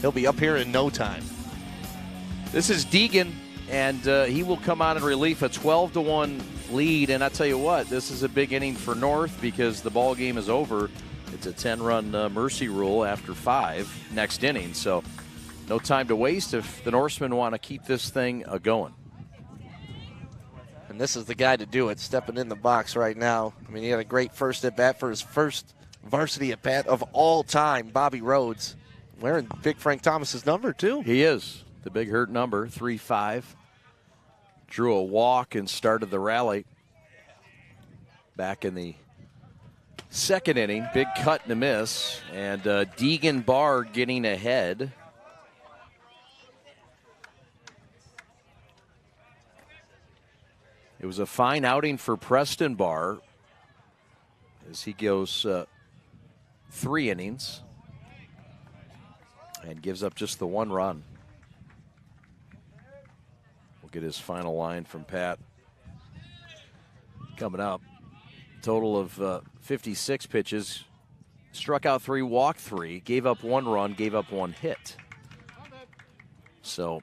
He'll be up here in no time. This is Deegan, and uh, he will come out in relief a 12 to 1 lead. And I tell you what, this is a big inning for North because the ball game is over. It's a 10 run uh, mercy rule after five next inning. So no time to waste if the Norsemen want to keep this thing uh, going. And this is the guy to do it, stepping in the box right now. I mean, he had a great first at bat for his first varsity at bat of all time, Bobby Rhodes. Wearing Big Frank Thomas's number, too. He is the big hurt number, 3 5. Drew a walk and started the rally back in the second inning. Big cut and a miss. And uh, Deegan Barr getting ahead. It was a fine outing for Preston Barr as he goes uh, three innings and gives up just the one run. We'll get his final line from Pat coming up. Total of uh, 56 pitches, struck out three, walked three, gave up one run, gave up one hit. So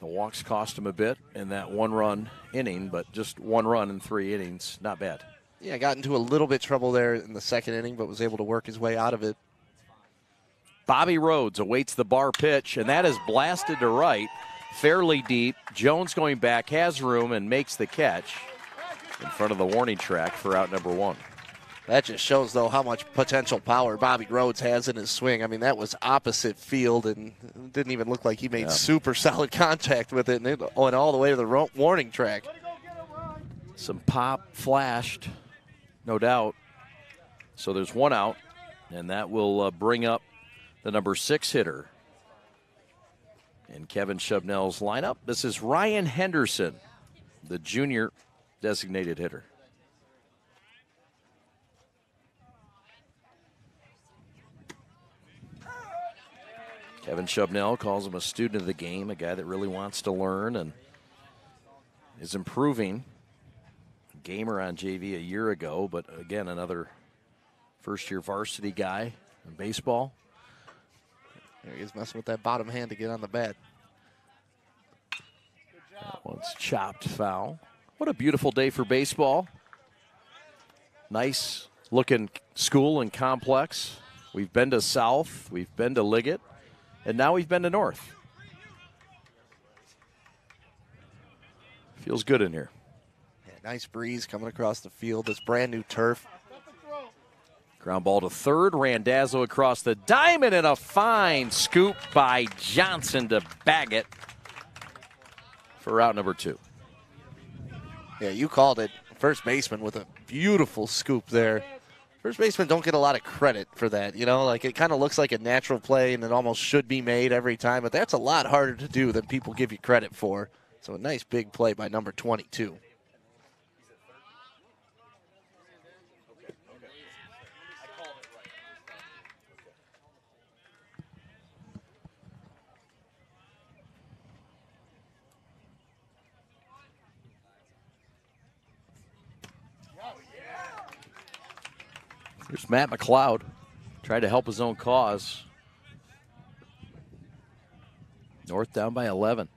the walks cost him a bit in that one run inning, but just one run in three innings, not bad. Yeah, got into a little bit trouble there in the second inning, but was able to work his way out of it. Bobby Rhodes awaits the Barr pitch, and that is blasted to right, fairly deep. Jones going back, has room, and makes the catch in front of the warning track for out number one. That just shows, though, how much potential power Bobby Rhodes has in his swing. I mean, that was opposite field and didn't even look like he made yeah. super solid contact with it and it went all the way to the warning track. Some pop flashed, no doubt. So there's one out, and that will uh, bring up the number six hitter in Kevin Shubnell's lineup. This is Ryan Henderson, the junior designated hitter. Kevin Shubnell calls him a student of the game, a guy that really wants to learn and is improving. Gamer on JV a year ago, but again, another first year varsity guy in baseball. There he is messing with that bottom hand to get on the bat. That one's chopped foul. What a beautiful day for baseball. Nice looking school and complex. We've been to South, we've been to Liggett, and now we've been to North. Feels good in here. Yeah, nice breeze coming across the field. This brand new turf. Ground ball to third. Randazzo across the diamond and a fine scoop by Johnson to bag it for route number two. Yeah, you called it. First baseman with a beautiful scoop there. First baseman don't get a lot of credit for that. You know, like it kind of looks like a natural play and it almost should be made every time, but that's a lot harder to do than people give you credit for. So a nice big play by number 22. Here's Matt McLeod trying to help his own cause. North down by 11.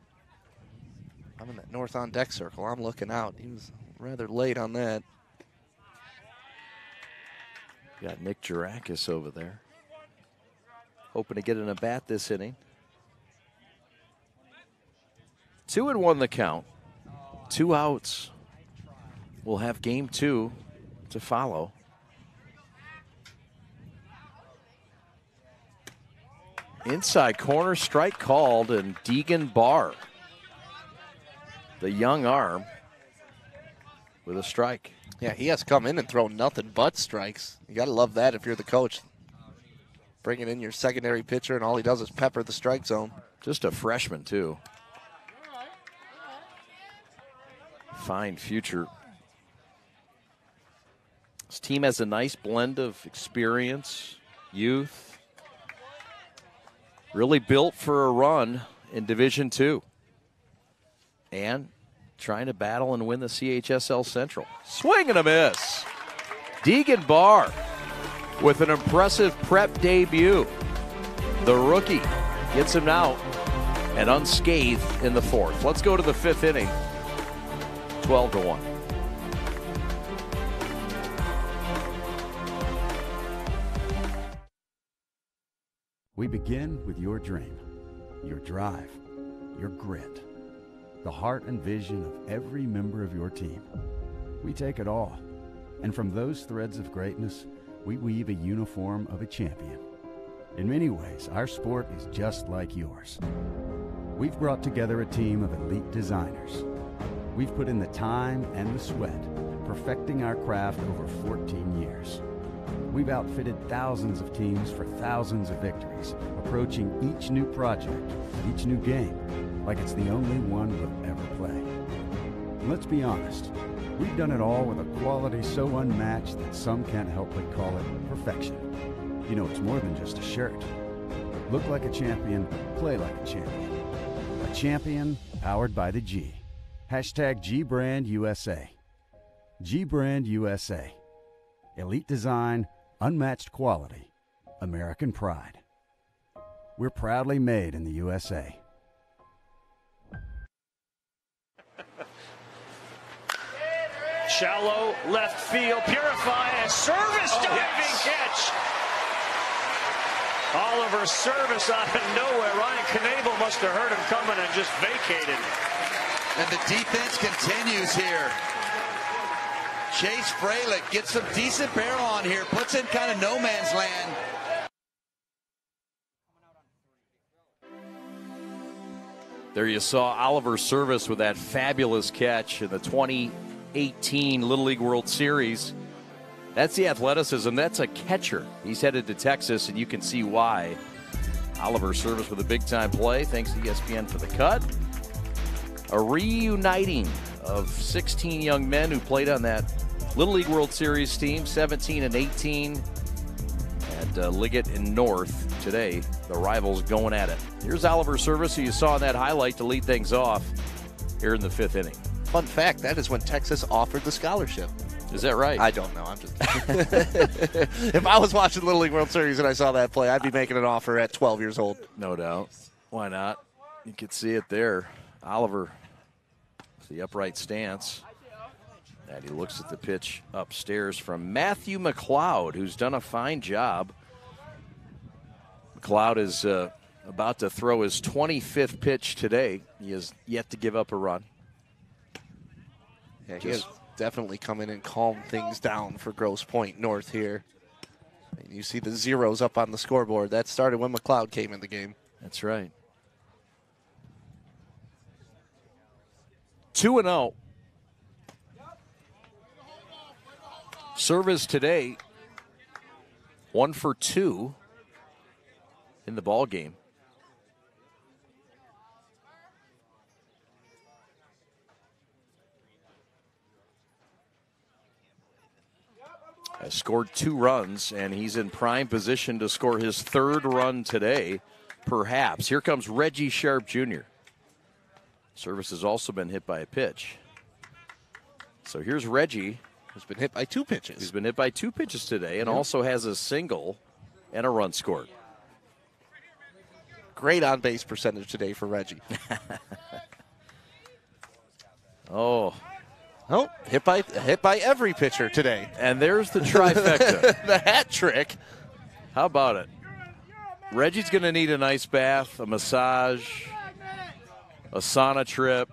I'm in that north on deck circle. I'm looking out. He was rather late on that. Got Nick Jarakis over there. Hoping to get in a bat this inning. Two and one the count. Two outs. We'll have game two to follow. Inside corner strike called, and Deegan Barr, the young arm, with a strike. Yeah, he has come in and thrown nothing but strikes. You got to love that if you're the coach. Bringing in your secondary pitcher, and all he does is pepper the strike zone. Just a freshman, too. Fine future. This team has a nice blend of experience, youth, really built for a run in Division Two, and trying to battle and win the CHSL Central. Swing and a miss. Deegan Barr with an impressive prep debut. The rookie gets him out and unscathed in the fourth. Let's go to the fifth inning. 12 to 1. We begin with your dream, your drive, your grit, the heart and vision of every member of your team. We take it all, and from those threads of greatness, we weave a uniform of a champion. In many ways, our sport is just like yours. We've brought together a team of elite designers. We've put in the time and the sweat, perfecting our craft over 14 years. We've outfitted thousands of teams for thousands of victories, approaching each new project, each new game, like it's the only one we'll ever play. And let's be honest, we've done it all with a quality so unmatched that some can't help but call it perfection. You know, it's more than just a shirt. Look like a champion, play like a champion. A champion powered by the G. Hashtag G Brand USA. G Brand USA. Elite design, unmatched quality, American pride. We're proudly made in the USA. Shallow left field, Purify a Service Oh, diving yes. catch. Oliver service out of nowhere. Ryan Knable must have heard him coming and just vacated. And the defense continues here. Chase Fralick gets some decent barrel on here, puts in kind of no man's land. There you saw Oliver Service with that fabulous catch in the 2018 Little League World Series. That's the athleticism. That's a catcher. He's headed to Texas, and you can see why. Oliver Service with a big time play. Thanks to ESPN for the cut. A reuniting of 16 young men who played on that Little League World Series team, 17 and 18 at uh, Liggett and North today. The rivals going at it. Here's Oliver Service, who you saw in that highlight to lead things off here in the fifth inning. Fun fact that is when Texas offered the scholarship. Is that right? I don't know. I'm just. if I was watching Little League World Series and I saw that play, I'd be making an offer at 12 years old. No doubt. Why not? You could see it there. Oliver, the upright stance. And he looks at the pitch upstairs from Matthew McLeod, who's done a fine job. McLeod is uh, about to throw his 25th pitch today. He has yet to give up a run. Yeah, he has definitely come in and calmed things down for Grosse Pointe North here. And you see the zeros up on the scoreboard. That started when McLeod came in the game. That's right. 2 and 0. Service today, one for two in the ball game. Has scored two runs, and he's in prime position to score his third run today, perhaps. Here comes Reggie Sharp Jr. Service has also been hit by a pitch. So here's Reggie. Who's been hit by two pitches. He's been hit by two pitches today and Yeah. also has a single and a run scored. Great on base percentage today for Reggie. Oh, Oh, hit by hit by every pitcher today. And there's the trifecta. the hat trick. How about it? Reggie's going to need a nice bath, a massage, a sauna trip.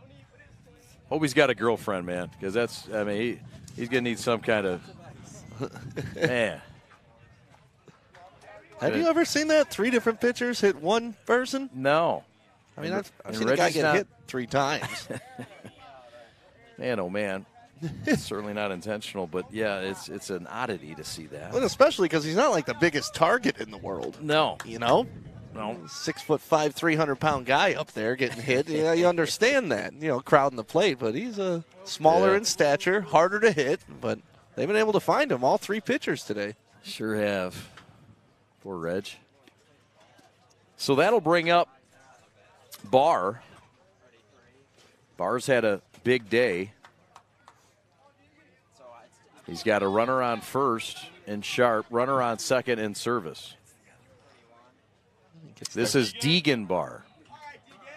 Hope he's got a girlfriend, man, because that's, I mean, he, he's going to need some kind of, man. Have you ever seen that? Three different pitchers hit one person? No. I mean, I've, I've And seen a guy get not- hit three times. Man, oh man. it's certainly not intentional, but yeah, it's it's an oddity to see that. and especially because he's not like the biggest target in the world. No. You know? No. Six foot five, 300 pound guy up there getting hit. yeah, you understand that, you know, crowding the plate, but he's a smaller Yeah. in stature, harder to hit, but they've been able to find him, all three pitchers today. Sure have. Poor Reg. So that'll bring up Barr. Barr's had a big day. He's got a runner on first and Sharp, runner on second in Service. This is Deegan Barr.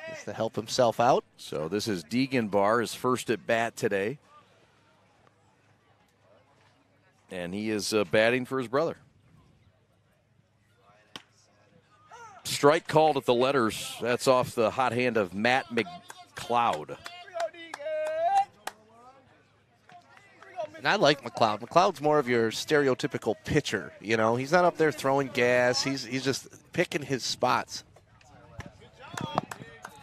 Just to help himself out. So this is Deegan Barr, his first at bat today. And he is uh, batting for his brother. Strike called at the letters. That's off the hot hand of Matt McLeod. And I like McLeod. McLeod's more of your stereotypical pitcher. You know, he's not up there throwing gas. He's he's just picking his spots.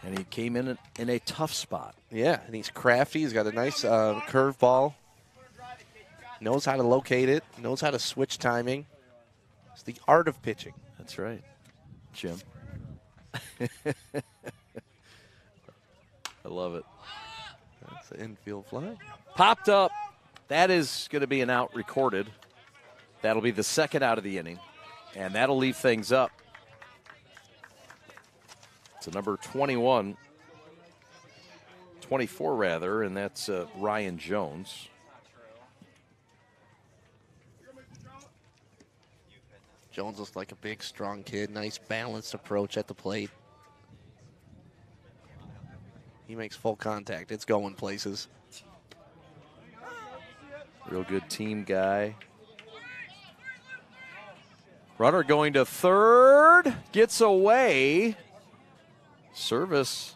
And he came in in a tough spot. Yeah, and he's crafty. He's got a nice uh, curveball. Knows how to locate it. Knows how to switch timing. It's the art of pitching. That's right, Jim. I love it. That's an infield fly. Popped up. That is going to be an out recorded. That'll be the second out of the inning. And that'll leave things up to number 21, 24 rather, and that's uh, Ryan Jones. Jones looks like a big, strong kid. Nice, balanced approach at the plate. He makes full contact. It's going places. Real good team guy. Runner going to third, gets away. Service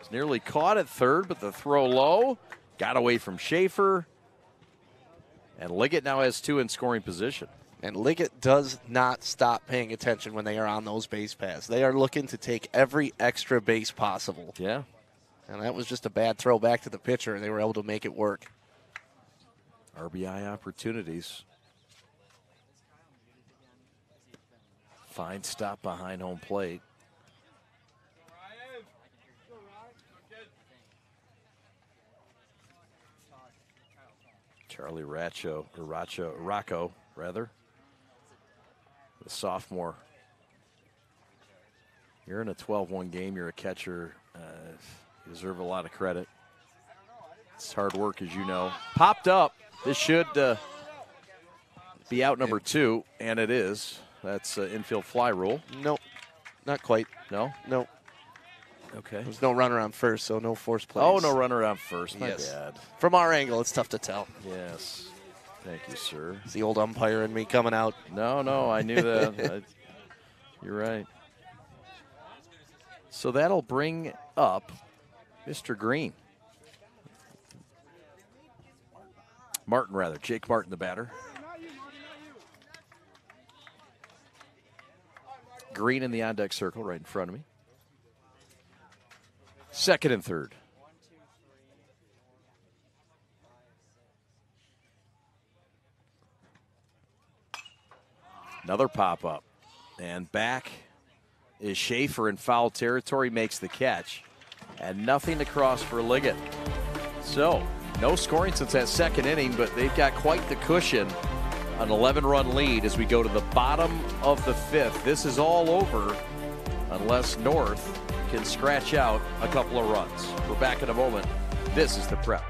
is nearly caught at third, but the throw low. Got away from Schaefer. And Liggett now has two in scoring position. And Liggett does not stop paying attention when they are on those base paths. They are looking to take every extra base possible. Yeah. And that was just a bad throw back to the pitcher, and they were able to make it work. RBI opportunities. Fine stop behind home plate. Charlie Racho, or Racho, Rocco, rather. The sophomore. You're in a 12 1 game, you're a catcher. Uh, you deserve a lot of credit. It's hard work, as you know. Popped up. This should uh, be out number two, and it is. That's uh, infield fly rule. Nope, not quite. No? Nope. Okay. There's no runner on first, so no force play. Oh, no runner on first. My Yes. bad. From our angle, it's tough to tell. Yes. Thank you, sir. It's the old umpire and me coming out. No, no, I knew that. I- you're right. So that'll bring up Mr. Green. Martin, rather. Jake Martin, the batter. Green in the on deck circle right in front of me. Second and third. Another pop up. And back is Schaefer in foul territory, makes the catch. And nothing to cross for Liggett. So, no scoring since that second inning, but they've got quite the cushion. An 11 run lead as we go to the bottom of the fifth. This is all over unless North can scratch out a couple of runs. We're back in a moment. This is the prep.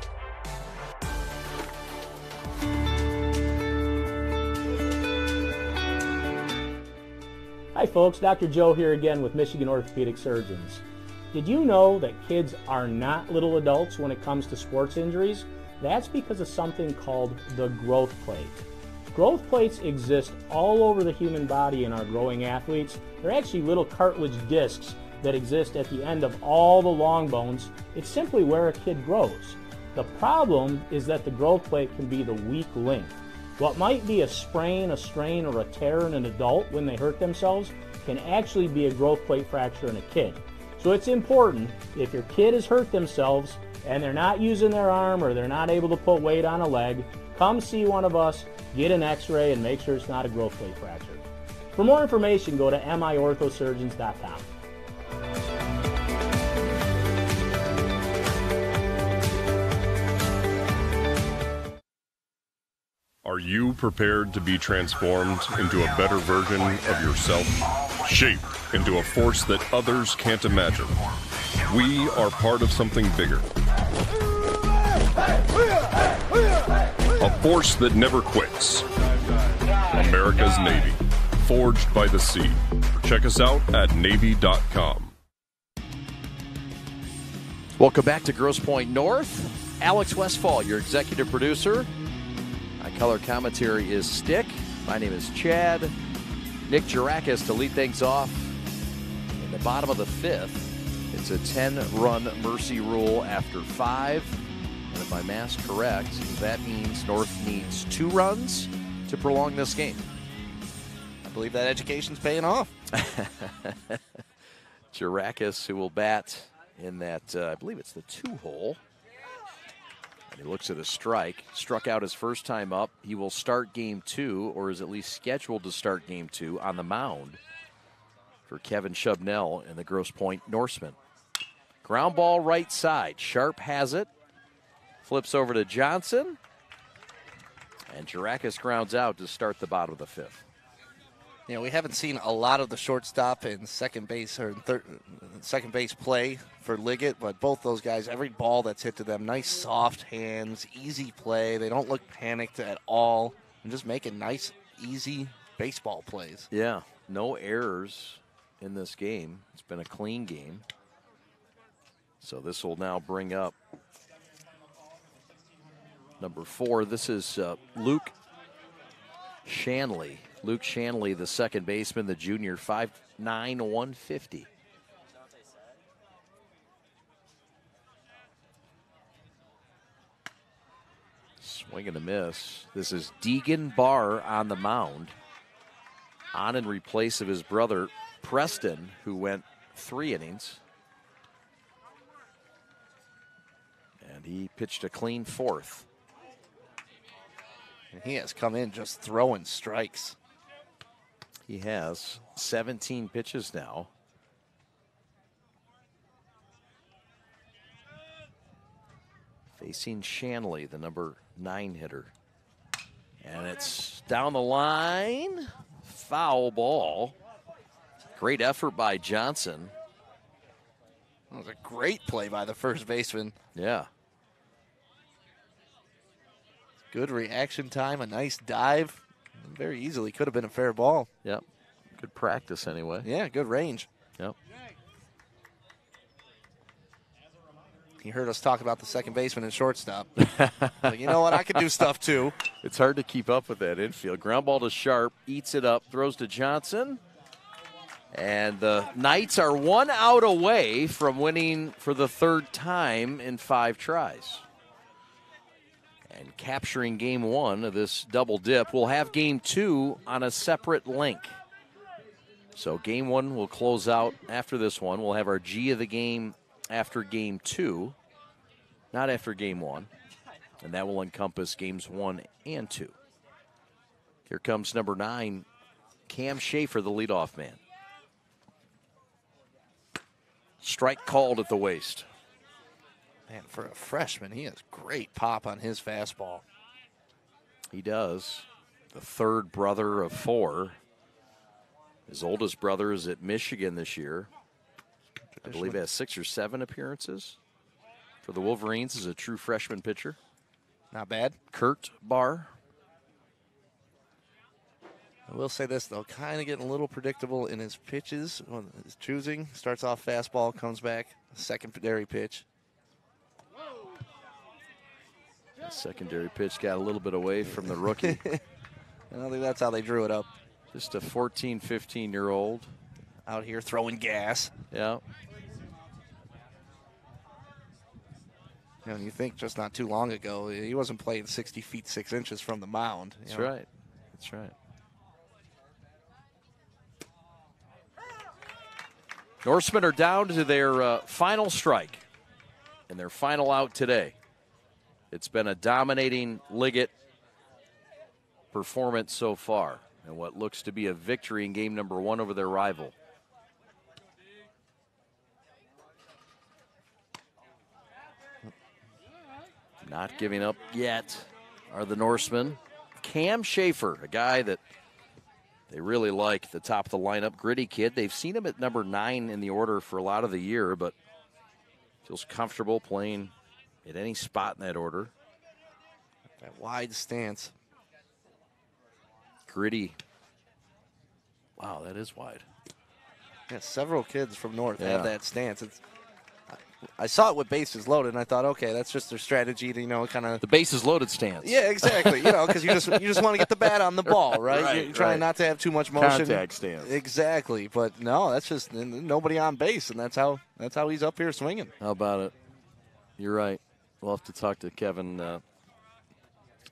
Hi, folks. Dr. Joe here again with Michigan Orthopedic Surgeons. Did you know that kids are not little adults when it comes to sports injuries? That's because of something called the growth plate. Growth plates exist all over the human body in our growing athletes. They're actually little cartilage discs that exist at the end of all the long bones. It's simply where a kid grows. The problem is that the growth plate can be the weak link. What might be a sprain, a strain, or a tear in an adult when they hurt themselves can actually be a growth plate fracture in a kid. So it's important if your kid has hurt themselves and they're not using their arm or they're not able to put weight on a leg, come see one of us, get an x ray, and make sure it's not a growth plate fracture. For more information, go to miorthosurgeons.com. Are you prepared to be transformed into a better version of yourself? Shaped into a force that others can't imagine. We are part of something bigger. A force that never quits. America's Navy. Forged by the sea. Check us out at Navy.com. Welcome back to Grosse Pointe North. Alex Westfall, your executive producer. Color commentary is Stick. My name is Chad. Nick Jarakis to lead things off in the bottom of the fifth. It's a 10 run mercy rule after five. And if my math's correct, that means North needs two runs to prolong this game. I believe that education's paying off. Jarakis, who will bat in that, uh, I believe it's the two hole. He looks at a strike. Struck out his first time up. He will start game two, or is at least scheduled to start game two on the mound for Kevin Shubnell and the Grosse Pointe Norseman. Ground ball right side. Sharp has it. Flips over to Johnson. And Jarakis grounds out to start the bottom of the fifth. You know, we haven't seen a lot of the shortstop and second base or third, second base play for Liggett, but both those guys, every ball that's hit to them, nice soft hands, easy play. They don't look panicked at all, and just making nice, easy baseball plays. Yeah, no errors in this game. It's been a clean game. So this will now bring up number four. This is uh, Luke Shanley. Luke Shanley, the second baseman, the junior, 5'9, 150. Swing and a miss. This is Deegan Barr on the mound. On in replace of his brother, Preston, who went three innings. And he pitched a clean fourth. And he has come in just throwing strikes. He has 17 pitches now. Facing Shanley, the number nine hitter. And it's down the line. Foul ball. Great effort by Johnson. That was a great play by the first baseman. Yeah. Good reaction time, a nice dive. Very easily could have been a fair ball. Yep. Good practice anyway. Yeah, good range. Yep. He heard us talk about the second baseman and shortstop. like, you know what? I could do stuff too. It's hard to keep up with that infield. Ground ball to Sharp, eats it up, throws to Johnson. And the Knights are one out away from winning for the third time in five tries. And capturing game one of this double dip. We'll have game two on a separate link. So game one will close out after this one. We'll have our G of the game after game two, not after game one. And that will encompass games one and two. Here comes number nine, Cam Schaefer, the leadoff man. Strike called at the waist. Man, for a freshman, he has great pop on his fastball. He does. The third brother of four. His oldest brother is at Michigan this year. I believe he has six or seven appearances for the Wolverines as a true freshman pitcher. Not bad. Kurt Barr. I will say this though, kind of getting a little predictable in his pitches. When his choosing starts off fastball, comes back secondary pitch. The secondary pitch got a little bit away from the rookie. I don't think that's how they drew it up. Just a 14, 15 year old. Out here throwing gas. Yeah. You know, you think just not too long ago, he wasn't playing 60 feet 6 inches from the mound. That's know. right. That's right. Norsemen are down to their uh, final strike and their final out today. It's been a dominating Liggett performance so far, and what looks to be a victory in game number one over their rival. Not giving up yet are the Norsemen. Cam Schaefer, a guy that they really like the top of the lineup, gritty kid. They've seen him at number nine in the order for a lot of the year, but feels comfortable playing at any spot in that order. That wide stance. Gritty. Wow, that is wide. Yeah, several kids from North Yeah. have that stance. It's, I saw it with bases loaded, and I thought, okay, that's just their strategy to, you know, kind of. The bases loaded stance. Yeah, exactly. you know, because you just you just want to get the bat on the ball, right? Right, You're trying right. not to have too much motion. Contact stance. Exactly, but no, that's just nobody on base, and that's how that's how he's up here swinging. How about it? You're right. We'll have to talk to Kevin. Uh,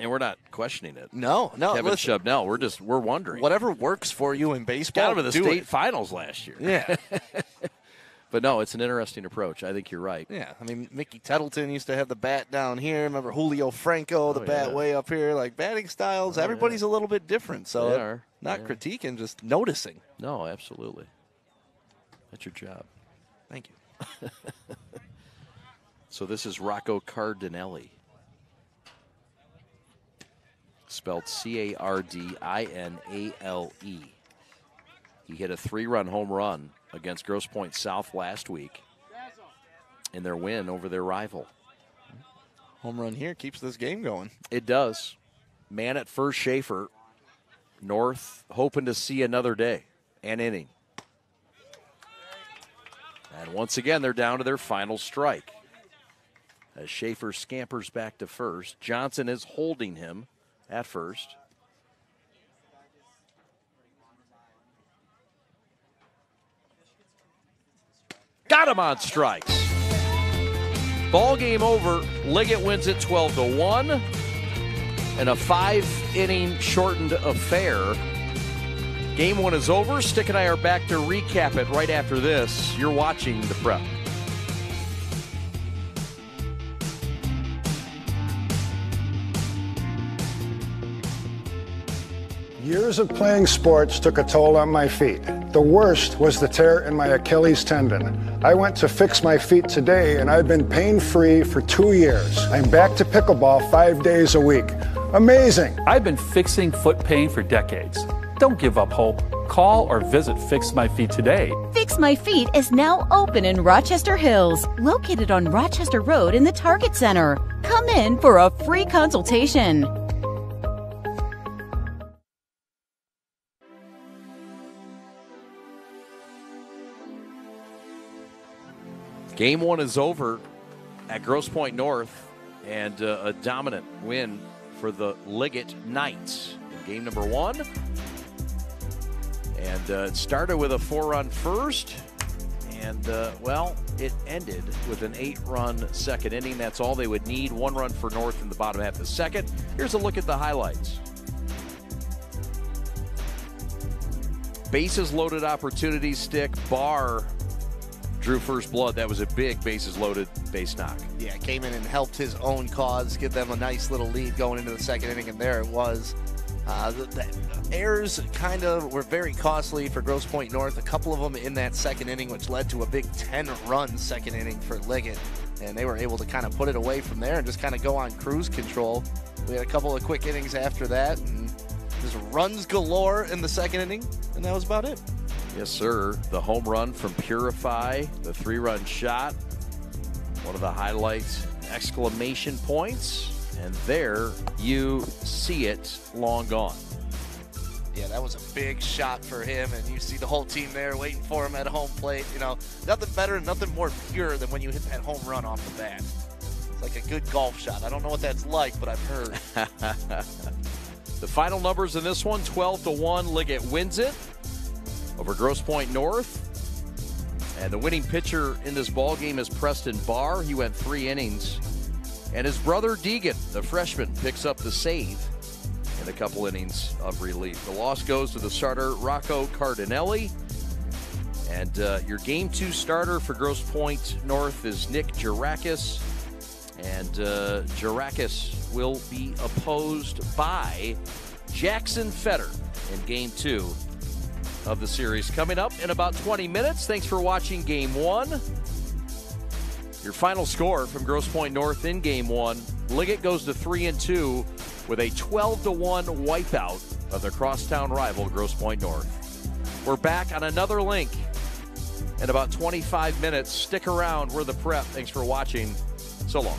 and we're not questioning it. No, no, Kevin listen. Shubnell. We're just we're wondering. Whatever works for you in baseball, Got him in the state it. finals last year. Yeah. but no, it's an interesting approach. I think you're right. Yeah, I mean Mickey Tettleton used to have the bat down here. Remember Julio Franco, the Oh, bat yeah. way up here. Like batting styles, Oh, everybody's a little bit different. So They are. not Yeah. critiquing, just noticing. No, absolutely. That's your job. Thank you. So this is Rocco Cardinale. Spelled C A R D I N A L E. He hit a three run home run against Grosse Pointe South last week in their win over their rival. Home run here keeps this game going. It does. Man at first, Schaefer. North hoping to see another day and inning. And once again, they're down to their final strike. As Schaefer scampers back to first, Johnson is holding him at first. Got him on strikes. Ball game over. Liggett wins it 12 to 1 in a five inning shortened affair. Game one is over. Stick and I are back to recap it right after this. You're watching the prep. Years of playing sports took a toll on my feet. The worst was the tear in my Achilles tendon. I went to fix my feet today and I've been pain free for two years. I'm back to pickleball five days a week. Amazing. I've been fixing foot pain for decades. Don't give up hope. Call or visit Fix My Feet today. Fix My Feet is now open in Rochester Hills, located on Rochester Road in the Target Center. Come in for a free consultation. Game one is over at Grosse Pointe North, and uh, a dominant win for the Liggett Knights in game number one. And uh, it started with a four run first, and uh, well, it ended with an eight run second inning. That's all they would need. One run for North in the bottom half of the second. Here's a look at the highlights. Bases loaded opportunity stick. Barr drew first blood. That was a big bases loaded base knock. Yeah, came in and helped his own cause, give them a nice little lead going into the second inning, and there it was. Uh, the, the errors kind of were very costly for Grosse Pointe North. A couple of them in that second inning, which led to a big 10-run second inning for Liggett, and they were able to kind of put it away from there and just kind of go on cruise control. We had a couple of quick innings after that, and just runs galore in the second inning, and that was about it. Yes, sir. The home run from Purify, the three run shot. One of the highlights, exclamation points. And there you see it long gone. Yeah, that was a big shot for him, and you see the whole team there waiting for him at home plate. You know, nothing better and nothing more pure than when you hit that home run off the bat. It's like a good golf shot. I don't know what that's like, but I've heard. the final numbers in this one 12 to 1. Liggett wins it over Grosse Pointe North. And the winning pitcher in this ball game is Preston Barr. He went three innings. And his brother Deegan, the freshman, picks up the save in a couple innings of relief. The loss goes to the starter Rocco Cardinale. And uh, your game two starter for Grosse Pointe North is Nick Jarakis. And uh, will be opposed by Jackson Fetter in game two of the series. Coming up in about 20 minutes. Thanks for watching game one. Your final score from Grosse Pointe North in game one. Liggett goes to 3 and 2 with a 12 to 1 wipeout of their crosstown rival, Grosse Pointe North. We're back on another link in about 25 minutes. Stick around. We're the prep. Thanks for watching. So long.